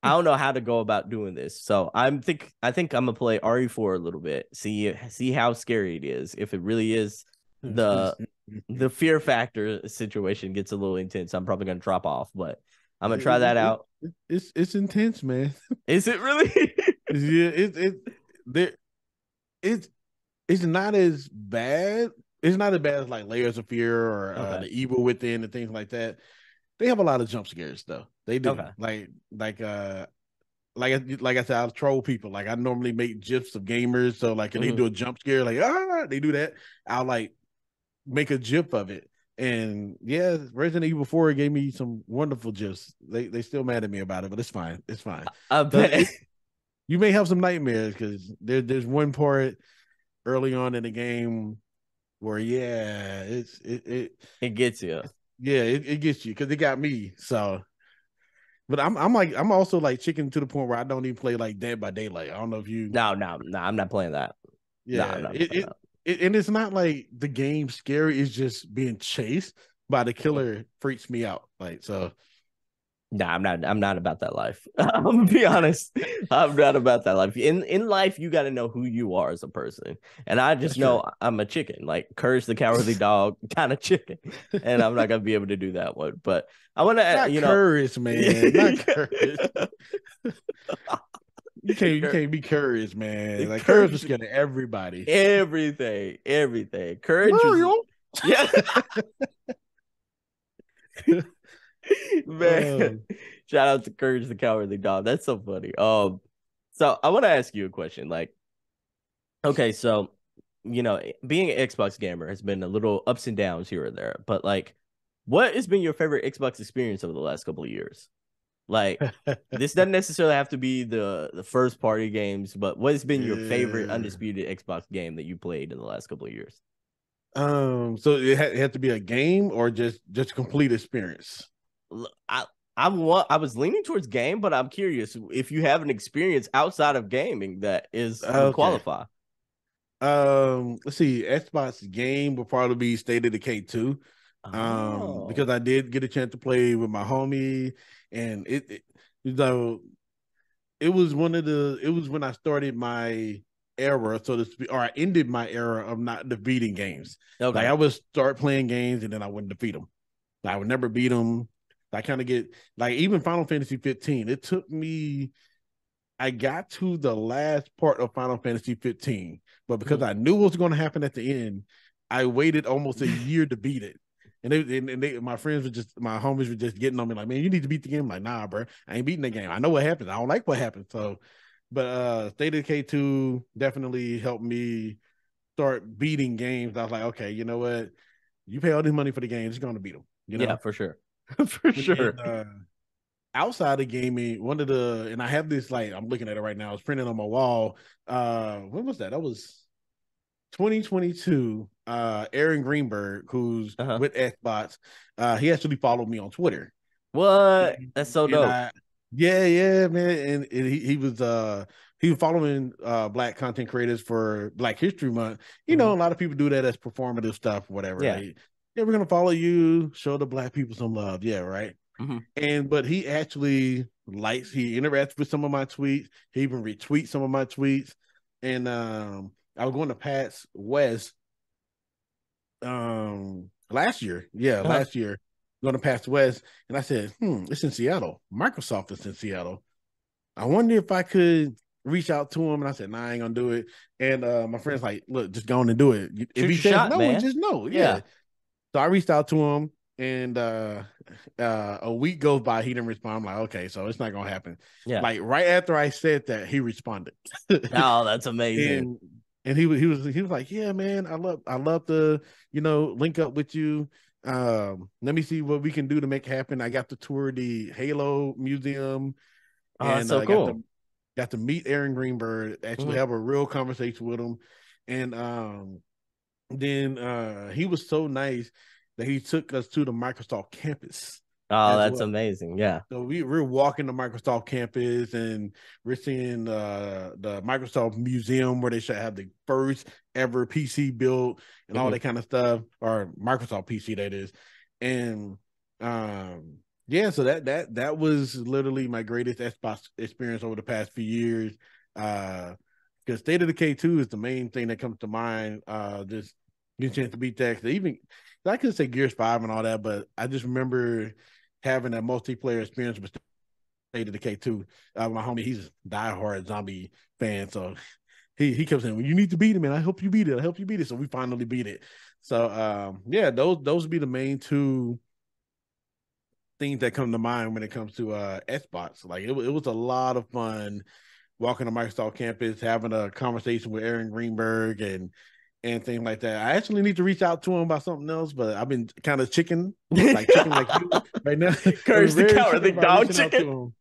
I don't know how to go about doing this, so I'm think I think I'm gonna play RE4 a little bit, see see how scary it is. If it really is hmm, the hmm, hmm. the fear factor situation gets a little intense, I'm probably gonna drop off, but I'm gonna try that out. it's it's intense man Is it really? yeah it it there it's it's not as bad it's not as bad as like layers of fear or uh, Okay. the evil within and things like that they have a lot of jump scares though they do Okay. like like uh like I, like I said, I'll troll people. Like I normally make gifs of gamers, so like if they Mhm. do a jump scare, like ah, they do that. I'll like make a gif of it, and yeah, Resident Evil Four gave me some wonderful gifs. They they still mad at me about it, but it's fine. It's fine. I But bet. you may have some nightmares because there, there's one part early on in the game where yeah, it's it, it It gets you. yeah, it, it gets you because it got me. So, but I'm I'm like I'm also like chicken to the point where I don't even play like Dead by Daylight. I don't know if you No, no, no. I'm not playing that. yeah, no, it, it, and it's not like the game scary. It's just being chased by the killer freaks me out. Like so, No, I'm not. I'm not about that life. I'm gonna be honest. I'm not about that life. In in life, you got to know who you are as a person, and I just That's know I'm a chicken, like Courage the Cowardly Dog kind of chicken, and I'm not gonna be able to do that one. But I want to, you know, courage, man, not courage. You can't you can't be courage, man. Like Courage- courage is scared of everybody. everything, everything. Courage, Mario. yeah. Man, shout out to Courage the Cowardly Dog. That's so funny. Um, so I want to ask you a question. Like, okay, so you know, being an Xbox gamer has been a little ups and downs here and there, but like, what has been your favorite Xbox experience over the last couple of years? Like, this doesn't necessarily have to be the the first party games, but what has been your favorite undisputed Xbox game that you played in the last couple of years? Um, so it had, it had to be a game or just just complete experience. I I want I was leaning towards game, but I'm curious if you have an experience outside of gaming that is Okay. qualify. Um, let's see. Xbox game will probably be State of Decay 2. Um, Oh. because I did get a chance to play with my homie, and it, it you know, it was one of the it was when I started my era, so to speak, or I ended my era of not defeating games. okay. Like I would start playing games and then I wouldn't defeat them. I would never beat them. I kind of get like even Final Fantasy 15. It took me. I got to the last part of Final Fantasy 15, but because Mhm. I knew what was going to happen at the end, I waited almost a year to beat it. And they and, and they, my friends were just my homies were just getting on me like, man, you need to beat the game. I'm like, nah, bro, I ain't beating the game. I know what happened. I don't like what happened. So, but uh, State of Decay two definitely helped me start beating games. I was like, okay, you know what? You pay all this money for the game, it's going to beat them. You know, yeah, for sure. for And sure. then, uh, outside of gaming, one of the and I have this like I'm looking at it right now. It's printed on my wall. Uh, when was that? That was 2022. Uh, Aaron Greenberg, who's Uh-huh. with Xbox, uh, he actually followed me on Twitter. What? That's so And dope. I- yeah, yeah, man. And, and he, he was uh he was following uh black content creators for Black History Month. You know, a lot of people do that as performative stuff, whatever. Mm-hmm. Yeah. Yeah, we're gonna follow you, show the black people some love. Yeah, right. Mhm. And but he actually likes, he interacts with some of my tweets. He even retweets some of my tweets. And um, I was going to PAX West um last year. Yeah, Uh-huh. last year. Going to PAX West, and I said, "Hmm, it's in Seattle. Microsoft is in Seattle. I wonder if I could reach out to him." And I said, "Nah, I ain't gonna do it." And uh, my friend's like, "Look, just go on and do it. If Shoot he says shot, no, man. just no." Yeah. Yeah. So I reached out to him, and uh, uh, a week goes by, he didn't respond. I'm like, "Okay, so it's not gonna happen." Yeah. Like right after I said that, he responded. oh, that's amazing. and and he was he was he was like, yeah, man, I love I love to you know link up with you. Um, let me see what we can do to make happen. I got to tour the Halo Museum. Oh, that's so uh, cool. Got to, got to meet Aaron Greenberg, actually Mhm. have a real conversation with him, and um, then uh, he was so nice that he took us to the Microsoft campus. oh, that's well. amazing. Yeah. So we, we're walking the Microsoft campus and we're seeing uh, the Microsoft museum where they should have the first ever PC built and all Mhm. that kind of stuff, or Microsoft PC that is. And um yeah, so that that that was literally my greatest Xbox experience over the past few years. Uh because State of Decay 2 is the main thing that comes to mind. Uh just a chance to beat that. Even I could say Gears 5 and all that, but I just remember having that multiplayer experience with State of Decay 2. Uh, my homie, he's a diehard zombie fan, so he he kept saying, "Well, you need to beat him, and I hope you beat it. I hope you beat it." So we finally beat it. So um, yeah, those those would be the main two things that come to mind when it comes to uh Xbox. Like it, it was a lot of fun walking to Microsoft campus, having a conversation with Aaron Greenberg and and things like that. I actually need to reach out to him about something else, but I've been kind of chicken, like chicken like you right now. Courage the Very cowardly dog reaching out to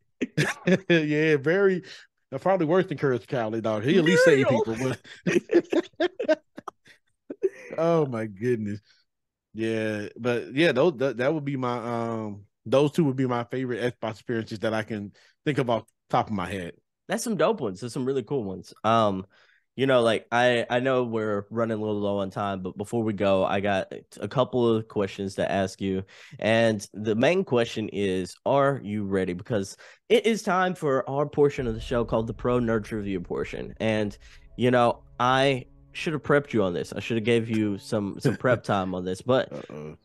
him. yeah, very uh, probably worse than Courage the Cowardly Dog. He at least save Real. people, but oh my goodness. Yeah, but yeah, those that, that would be my um those two would be my favorite Xbox experiences that I can think of off the top of my head. That's some dope ones. There's some really cool ones. Um, you know, like I I know we're running a little low on time, but before we go, I got a couple of questions to ask you. And the main question is, are you ready? Because it is time for our portion of the show called the Pro Nerd Review portion. And you know, I should have prepped you on this. I should have gave you some some prep time on this, but Uh-oh.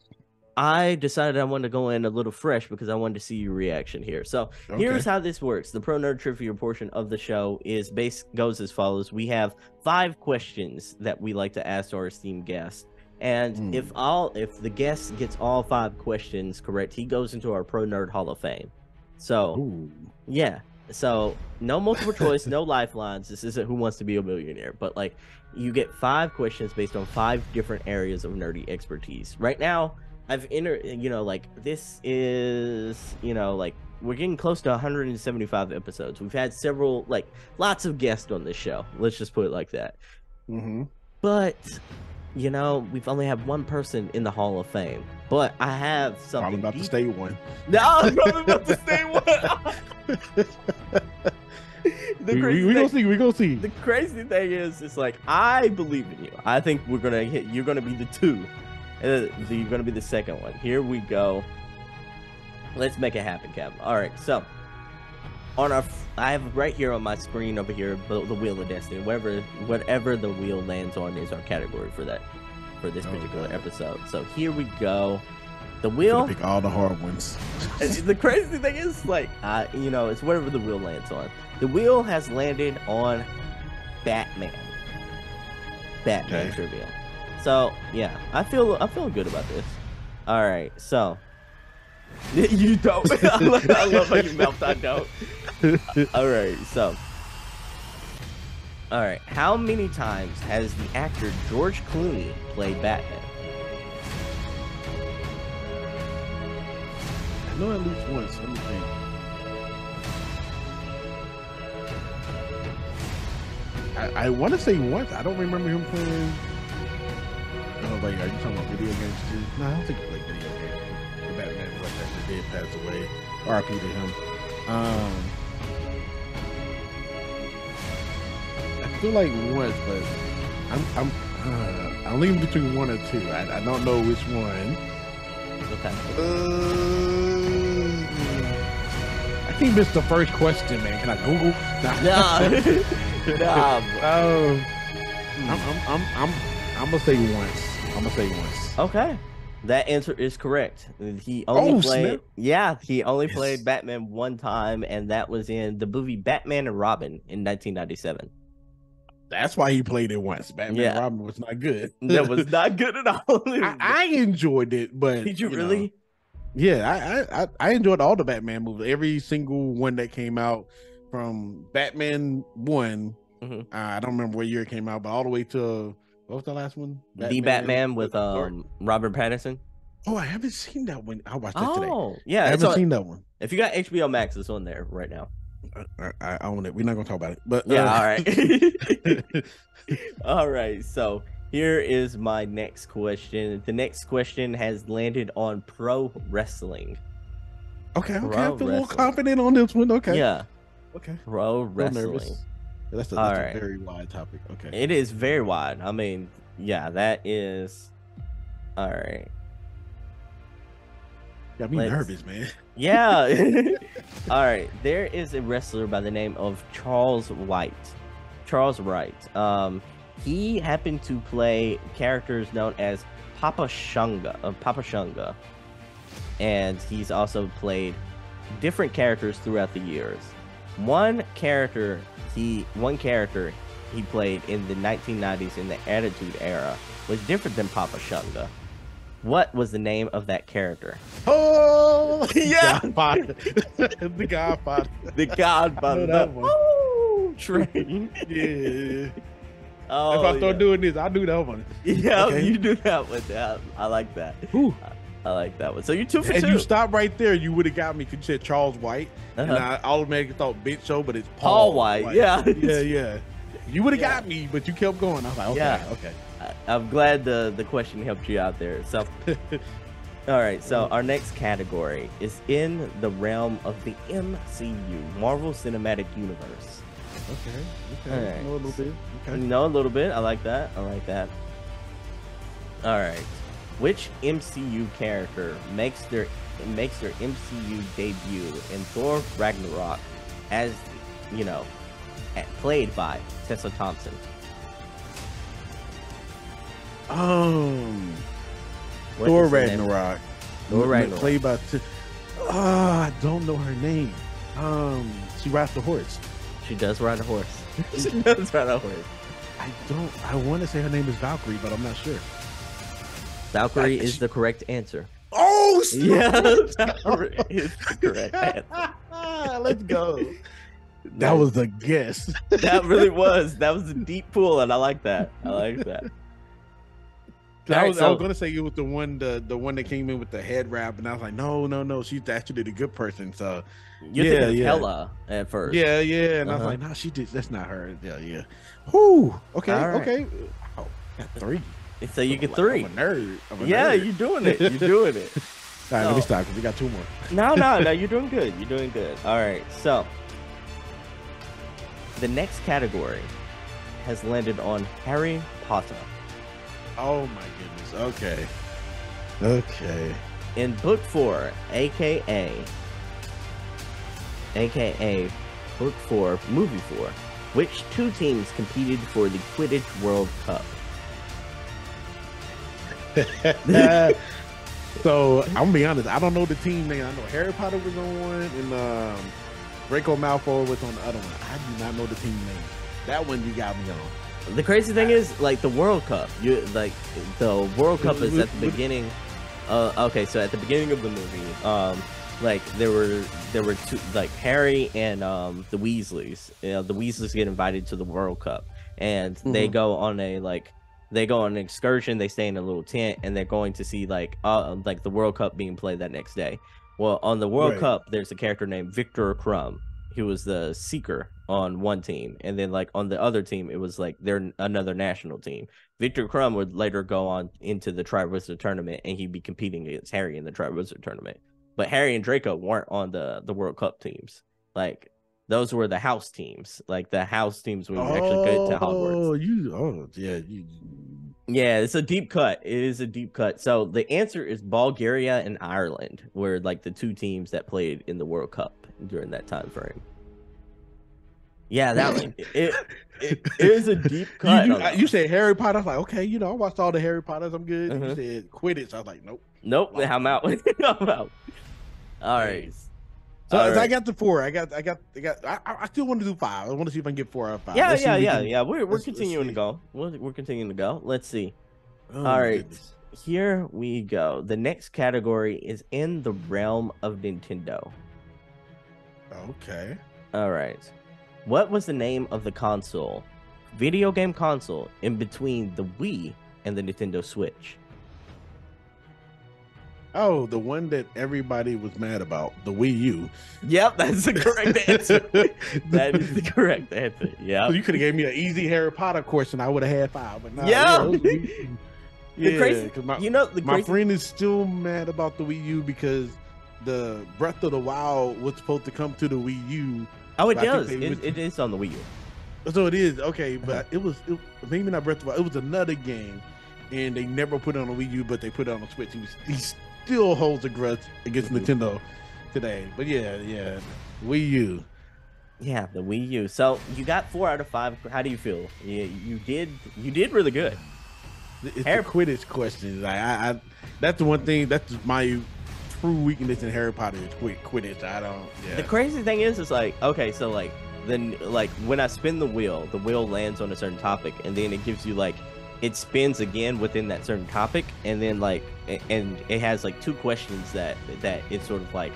I decided I wanted to go in a little fresh because I wanted to see your reaction here. So here's how this works. The Pro Nerd Trivia portion of the show is base goes as follows. We have five questions that we like to ask our esteemed guests. And Hmm. if all if the guest gets all five questions correct, he goes into our Pro Nerd Hall of Fame. So Ooh. yeah. So no multiple choice, no lifelines. This isn't who wants to be a millionaire, but like you get five questions based on five different areas of nerdy expertise. Right now, I've entered, you know, like this is, you know, like we're getting close to 175 episodes. We've had several, like lots of guests on this show. Let's just put it like that. Mm-hmm. But you know, we've only had one person in the Hall of Fame. But I have something. about to stay one. no, I'm probably about to stay one. the we, crazy we, we gonna thing- see. We gonna see. The crazy thing is, it's like I believe in you. I think we're gonna hit. You're gonna be the two. Uh, you're gonna be the second one. Here we go. Let's make it happen, Kevin. All right. So on our, I have right here on my screen over here the, the wheel of destiny. Whatever, whatever the wheel lands on is our category for that, for this Oh, particular episode. So here we go. The wheel. pick all the hard ones. The crazy thing is, like, I, you know, it's whatever the wheel lands on. The wheel has landed on Batman. Batman Okay. trivia. So yeah, I feel I feel good about this. All right, so you don't. I love I love how you mouth. I don't. All right, so. All right, how many times has the actor George Clooney played Batman? I know at least once. Let me think. I, I want to say once. I don't remember him playing. Oh, wait, are you talking about video games too? No, I don't think he played video games. The Batman was actually did pass away. RP to him. Um, I feel like once, but I'm I'm uh, I'm leaning between one or two. I, I don't know which one. Okay. Uh, I think this the first question, man. Can I Google? Nah, nah. bro. Um, I'm, I'm, I'm, I'm, I'm gonna say once. I'm gonna say once. Okay. That answer is correct. He only Oh, played snap. Yeah, he only Yes. played Batman one time and that was in the movie Batman and Robin in 1997. That's why he played it once. Batman Yeah. Robin was not good. That was not good at all. I, I enjoyed it, but Did you know, really? yeah, I, I, I, I enjoyed all the Batman movies. Every single one that came out from Batman one. Mhm. Uh, I don't remember what year it came out, but all the way to what was the last one? the Batman with um Robert Pattinson? Oh, I haven't seen that one. I watched that today. Oh, yeah. It's haven't on, seen that one. if you got HBO Max, it's on there right now. I, I, I own it. We're not gonna talk about it. But Yeah, uh, all right. all right. So here is my next question. The next question has landed on pro wrestling. okay, okay. Pro I feel a little confident on this one. Okay. Yeah, Okay. pro wrestling. That's a, that's right. a very wide topic. Okay. It is very wide. I mean, yeah, that is. All right. Got me let's- nervous, man. Yeah. All right. There is a wrestler by the name of Charles White. Charles Wright. Um, he happened to play characters known as Papa Shango, uh, Papa Shango, and he's also played different characters throughout the years. One character he, one character he played in the 1990s in the Attitude Era was different than Papa Shango. What was the name of that character? Oh, Yeah. Godfather. the Godfather. The Godfather. I that one. Woo! Train. Yeah. Oh, if I start yeah. doing this, I'll do that one. Yeah, Okay. you do that one. Yeah, I like that. Whew. Uh, I like that one. So you're two for And two. you stop right there, you would have got me because you said Charles White, and Uh-huh. I automatically thought Big Show, but it's Paul Paul, Wight. Yeah. yeah, yeah. You would have Yeah. got me, but you kept going. I was like, okay, Yeah. okay. I- I'm glad the the question helped you out there. So, all right. So our next category is in the realm of the MCU, Marvel Cinematic Universe. Okay. Okay. Right. Know a little bit. You Okay. know a little bit. I like that. I like that. All right. Which MCU character makes their makes their MCU debut in Thor Ragnarok as you know, played by Tessa Thompson? Um, What Thor is the name? Ragnarok. Thor Ragnarok. Played by. T- Ah, I don't know her name. Um, she rides the horse. She does ride a horse. she does ride a horse. I don't. I want to say her name is Valkyrie, but I'm not sure. Valkyrie is the correct answer. Oh, Yeah, Valkyrie is the correct answer. Let's go. That was a guess. that really was. That was a deep pool, and I like that. I like that. I Alright, was, I so- was gonna say it was the one the the one that came in with the head wrap, and I was like, no, no, no, she's actually the good person. So You're Yeah, thinking yeah. Hela at first. yeah, yeah, and I Uh-huh. was like, no, she did. That's not her. Yeah, yeah. Whoo. Okay, All right. okay. Oh, got three. So you get Like, three. I'm a nerd. I'm a Yeah, nerd. you're doing it. You're doing it. All right, let me stop because we got two more. No, no, no. You're doing good. You're doing good. All right. So the next category has landed on Harry Potter. Oh my goodness. Okay. Okay. In book four, aka aka book four, movie four, which two teams competed for the Quidditch World Cup? so I'm gonna be honest. I don't know the team name. I know Harry Potter was on one, and um, Draco Malfoy was on the other one. I do not know the team name. That one you got me on. The crazy thing is, like the World Cup, you like the World Cup is at the beginning. Uh, okay, so at the beginning of the movie, um, like there were there were two like Harry and um the Weasleys. You know, the Weasleys get invited to the World Cup, and mm-hmm. they go on a like they go on an excursion. They stay in a little tent, and they're going to see like uh like the World Cup being played that next day. Well, on the World right. Cup, there's a character named Viktor Krum. He was the seeker on one team, and then like on the other team, it was like they're another national team. Viktor Krum would later go on into the Triwizard tournament, and he'd be competing against Harry in the Triwizard tournament. But Harry and Draco weren't on the the World Cup teams. Like those were the house teams. Like the house teams would oh, actually go to Hogwarts. Oh, you oh yeah, you yeah, it's a deep cut. It is a deep cut. So the answer is Bulgaria and Ireland were like the two teams that played in the World Cup during that time frame. Yeah, that one. It, it, it is a deep cut. You, you, you said Harry Potter. I was like, okay, you know, I watched all the Harry Potters. I'm good. Uh-huh. You said Quidditch. I was like, nope. Nope. I'm out. I'm out. All right. So, right. I got the four. I got, I got, I got. I, I still want to do five. I want to see if I can get four out of five. Yeah, let's yeah, yeah, can, yeah. We're we're continuing to go. We're, we're continuing to go. Let's see. Oh, All right, goodness. here we go. The next category is in the realm of Nintendo. Okay. All right. What was the name of the console, video game console, in between the Wii and the Nintendo Switch? Oh, the one that everybody was mad about, the Wii U. Yep, that's the correct answer. that is the correct answer. Yeah. So you could have gave me an easy Harry Potter question. I would have had five, but nah, yeah. yeah, crazy, my, you know, the my friend is still mad about the Wii U because the Breath of the Wild was supposed to come to the Wii U. Oh, it does. It, it is on the Wii U. So it is okay, but uh-huh. it was it, maybe not Breath of the Wild. It was another game, and they never put it on the Wii U, but they put it on the Switch. He, was, he still holds a grudge against Nintendo today. But yeah, yeah, Wii U. Yeah, the Wii U. So you got four out of five. How do you feel? You, you did you did really good. It's Harry- the Quidditch question. Like I, I, that's the one thing. That's my true weakness in Harry Potter is quick Quidditch. I don't. Yeah. The crazy thing is, it's like okay, so like then like when I spin the wheel, the wheel lands on a certain topic, and then it gives you like it spins again within that certain topic and then like and it has like two questions that that it's sort of like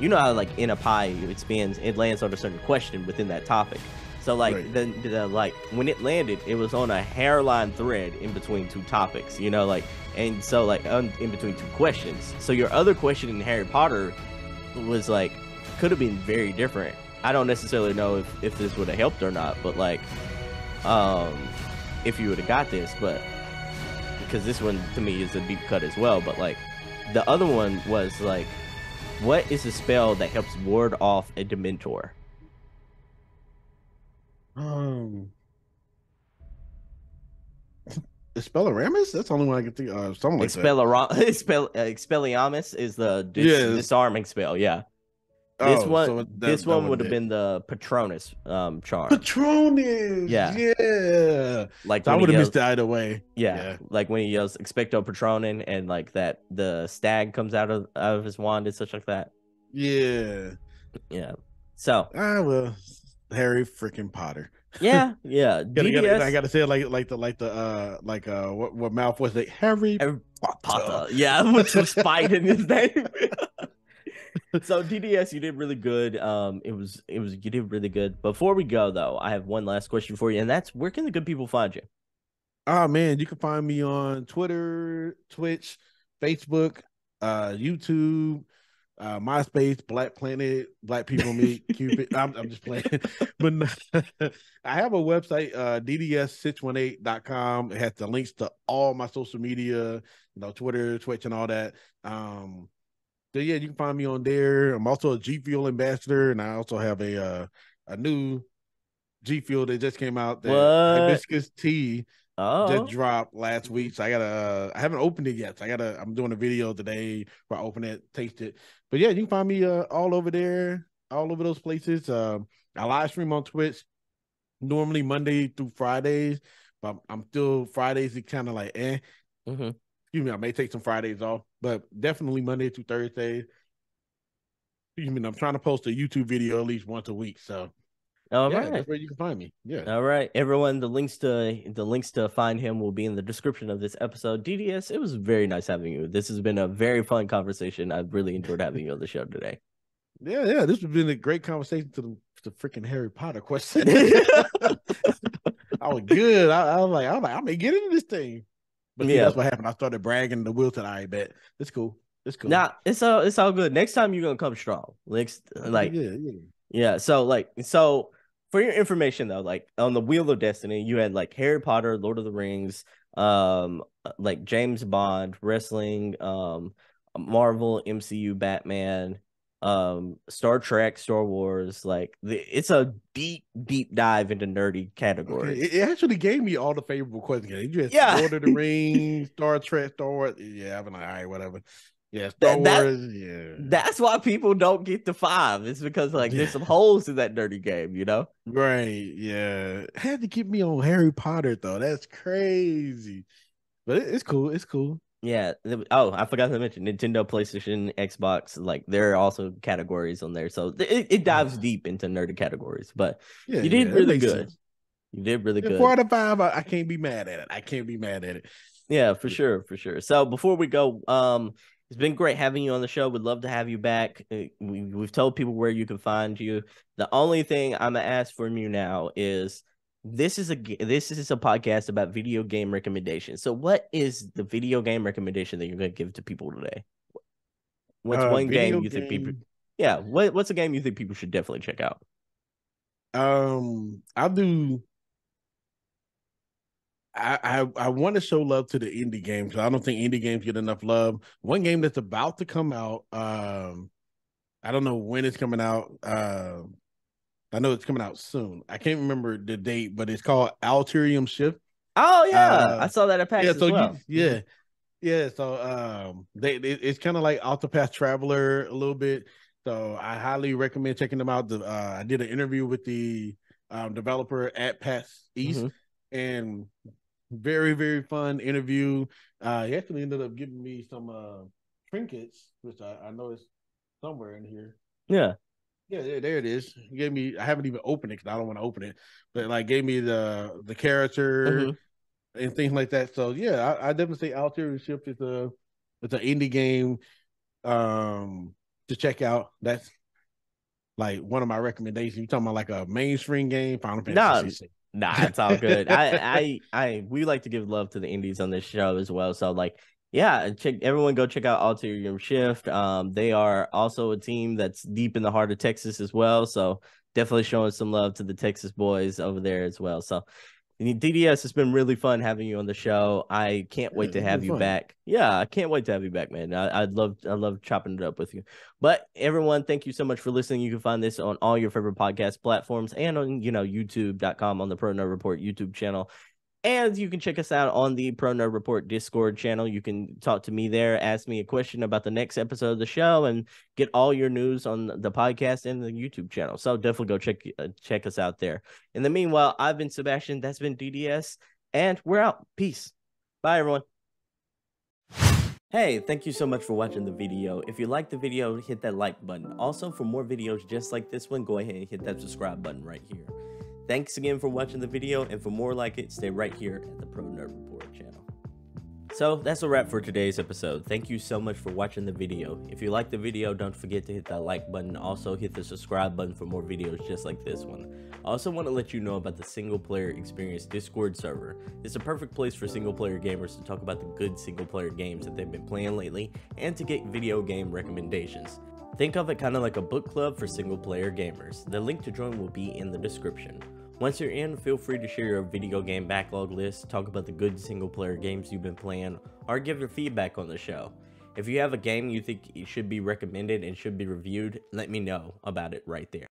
you know how like in a pie it spins it lands on a certain question within that topic. So like right. the, the like when it landed it was on a hairline thread in between two topics you know like and so like un, in between two questions. So your other question in harry potter was like could have been very different. I don't necessarily know if if this would have helped or not but like um if you would have got this, but because this one to me is a deep cut as well. But like the other one was like, what is a spell that helps ward off a Dementor? Um, Expelliarmus? That's the only one I can think of. Something like Expellar- that. Expell- uh, Expelliarmus is the dis- yeah, disarming spell. Yeah. This oh, one, so that, this that one would have been the Patronus um charm. Patronus, yeah, yeah. Like so I would have missed it either way. Yeah, yeah, like when he yells "Expecto Patronum" and like that, the stag comes out of out of his wand and such like that. Yeah, yeah. So ah, well, Harry freaking Potter. Yeah, yeah. gotta, gotta, I gotta say it like like the like the uh like uh what what Malfoy say Harry, Harry Potter. Potter. Yeah, which was spite in his name. So DDS, you did really good. Um, it was it was you did really good. Before we go though, I have one last question for you, and that's where can the good people find you? Oh man, you can find me on Twitter, Twitch, Facebook, uh, YouTube, uh, MySpace, Black Planet, Black People Meet, Cupid. I'm, I'm just playing, but I have a website, uh, DDS618.com. It has the links to all my social media, you know, Twitter, Twitch, and all that. Um, so yeah, you can find me on there. I'm also a G Fuel ambassador, and I also have a uh, a new G Fuel that just came out. That What? hibiscus tea Oh, just dropped last week. So I gotta uh, I haven't opened it yet. So I gotta I'm doing a video today where I open it, taste it. But yeah, you can find me uh, all over there, all over those places. Um I live stream on Twitch normally Monday through Fridays, but I'm still Fridays is kind of like eh. mhm. Excuse me, I may take some Fridays off, but definitely Monday through Thursday. Excuse me, I'm trying to post a YouTube video at least once a week. So all yeah, right. that's where you can find me. Yeah. All right, everyone. The links to the links to find him will be in the description of this episode. DDS, it was very nice having you. This has been a very fun conversation. I've really enjoyed having you on the show today. Yeah, yeah. This has been a great conversation to the, the freaking Harry Potter question. I was good. I, I was like, I was like, I may get into this thing. But yeah, that's what happened. I started bragging the will to the I bet. It's cool. It's cool. Nah, it's all it's all good. Next time you're gonna come strong. Next, like yeah, yeah. Yeah, so like so for your information though, like on the Wheel of Destiny, you had like Harry Potter, Lord of the Rings, um like James Bond, wrestling, um Marvel, MCU, Batman, um Star Trek, Star Wars, like the, it's a deep deep dive into nerdy Okay, categories. It, it actually gave me all the favorable questions. You had Yeah. Lord of the Rings, Star Trek, Star Wars. Yeah, I've been like, all right, whatever. Yeah, Star That- that- Wars. yeah. That's why people don't get the five. It's because like there's some holes in that nerdy game, you know? Right. Yeah. Had to get me on Harry Potter though. That's crazy. But it, it's cool. It's cool. Yeah. Oh, I forgot to mention Nintendo, PlayStation, Xbox. Like there are also categories on there, so it, it dives deep into nerdy categories. But Yeah. you did yeah, really good. sense. You did really Yeah, good. Four out of five. I, I can't be mad at it. I can't be mad at it. Yeah, for sure, for sure. So before we go, um, it's been great having you on the show. We'd love to have you back. Uh, We, we've told people where you can find you. The only thing I'm gonna ask from you now is this is a this is a podcast about video game recommendations. So what is the video game recommendation that you're gonna give to people today? What's Uh, one game you think people? Yeah, what what's a game you think people should definitely check out? Um, I'll do. I I, I want to show love to the indie games because I don't think indie games get enough love. One game that's about to come out. Um, I don't know when it's coming out. Um, I know it's coming out soon. I can't remember the date, but it's called Alterium Shift. Oh yeah, Uh, I saw that at PAX yeah, so well. you, yeah, yeah. So um, they, they it's kind of like Octopath Traveler a little bit. So I highly recommend checking them out. The uh, I did an interview with the um, developer at PAX East, Mhm. and very very fun interview. Uh, he actually ended up giving me some uh trinkets, which I, I noticed somewhere in here. Yeah. Yeah, there, there it is. He gave me. I haven't even opened it because I don't want to open it, but like gave me the the character Mhm. and things like that. So yeah, I, I definitely say Alterium Shift is a it's an indie game um to check out. That's like one of my recommendations. You talking about like a mainstream game, Final No, Fantasy. VI. Nah, it's all good. I, I, I, we like to give love to the indies on this show as well. So, like, yeah, check everyone go check out Alterium Shift. Um, they are also a team that's deep in the heart of Texas as well. So, definitely showing some love to the Texas boys over there as well. So, DDS, it's been really fun having you on the show. I can't wait Yeah, to have you fun. back. Yeah, I can't wait to have you back, man. I, I'd love, I love chopping it up with you. But everyone, thank you so much for listening. You can find this on all your favorite podcast platforms and on, you know, youtube.com on the Pro Nerd Report YouTube channel. And you can check us out on the Pro Nerd Report Discord channel. You can talk to me there, ask me a question about the next episode of the show, and get all your news on the podcast and the YouTube channel. So definitely go check uh, check us out there. In the meanwhile, I've been Sebastion. That's been DDS, and we're out. Peace. Bye, everyone. Hey, thank you so much for watching the video. If you liked the video, hit that like button. Also, for more videos just like this one, go ahead and hit that subscribe button right here. Thanks again for watching the video, and for more like it, stay right here at the Pro Nerd Report channel. So that's a wrap for today's episode. Thank you so much for watching the video. If you liked the video, don't forget to hit that like button. Also, hit the subscribe button for more videos just like this one. I also want to let you know about the single player experience Discord server. It's a perfect place for single player gamers to talk about the good single player games that they've been playing lately and to get video game recommendations. Think of it kind of like a book club for single player gamers. The link to join will be in the description. Once you're in, feel free to share your video game backlog list, talk about the good single player games you've been playing, or give your feedback on the show. If you have a game you think should be recommended and should be reviewed, let me know about it right there.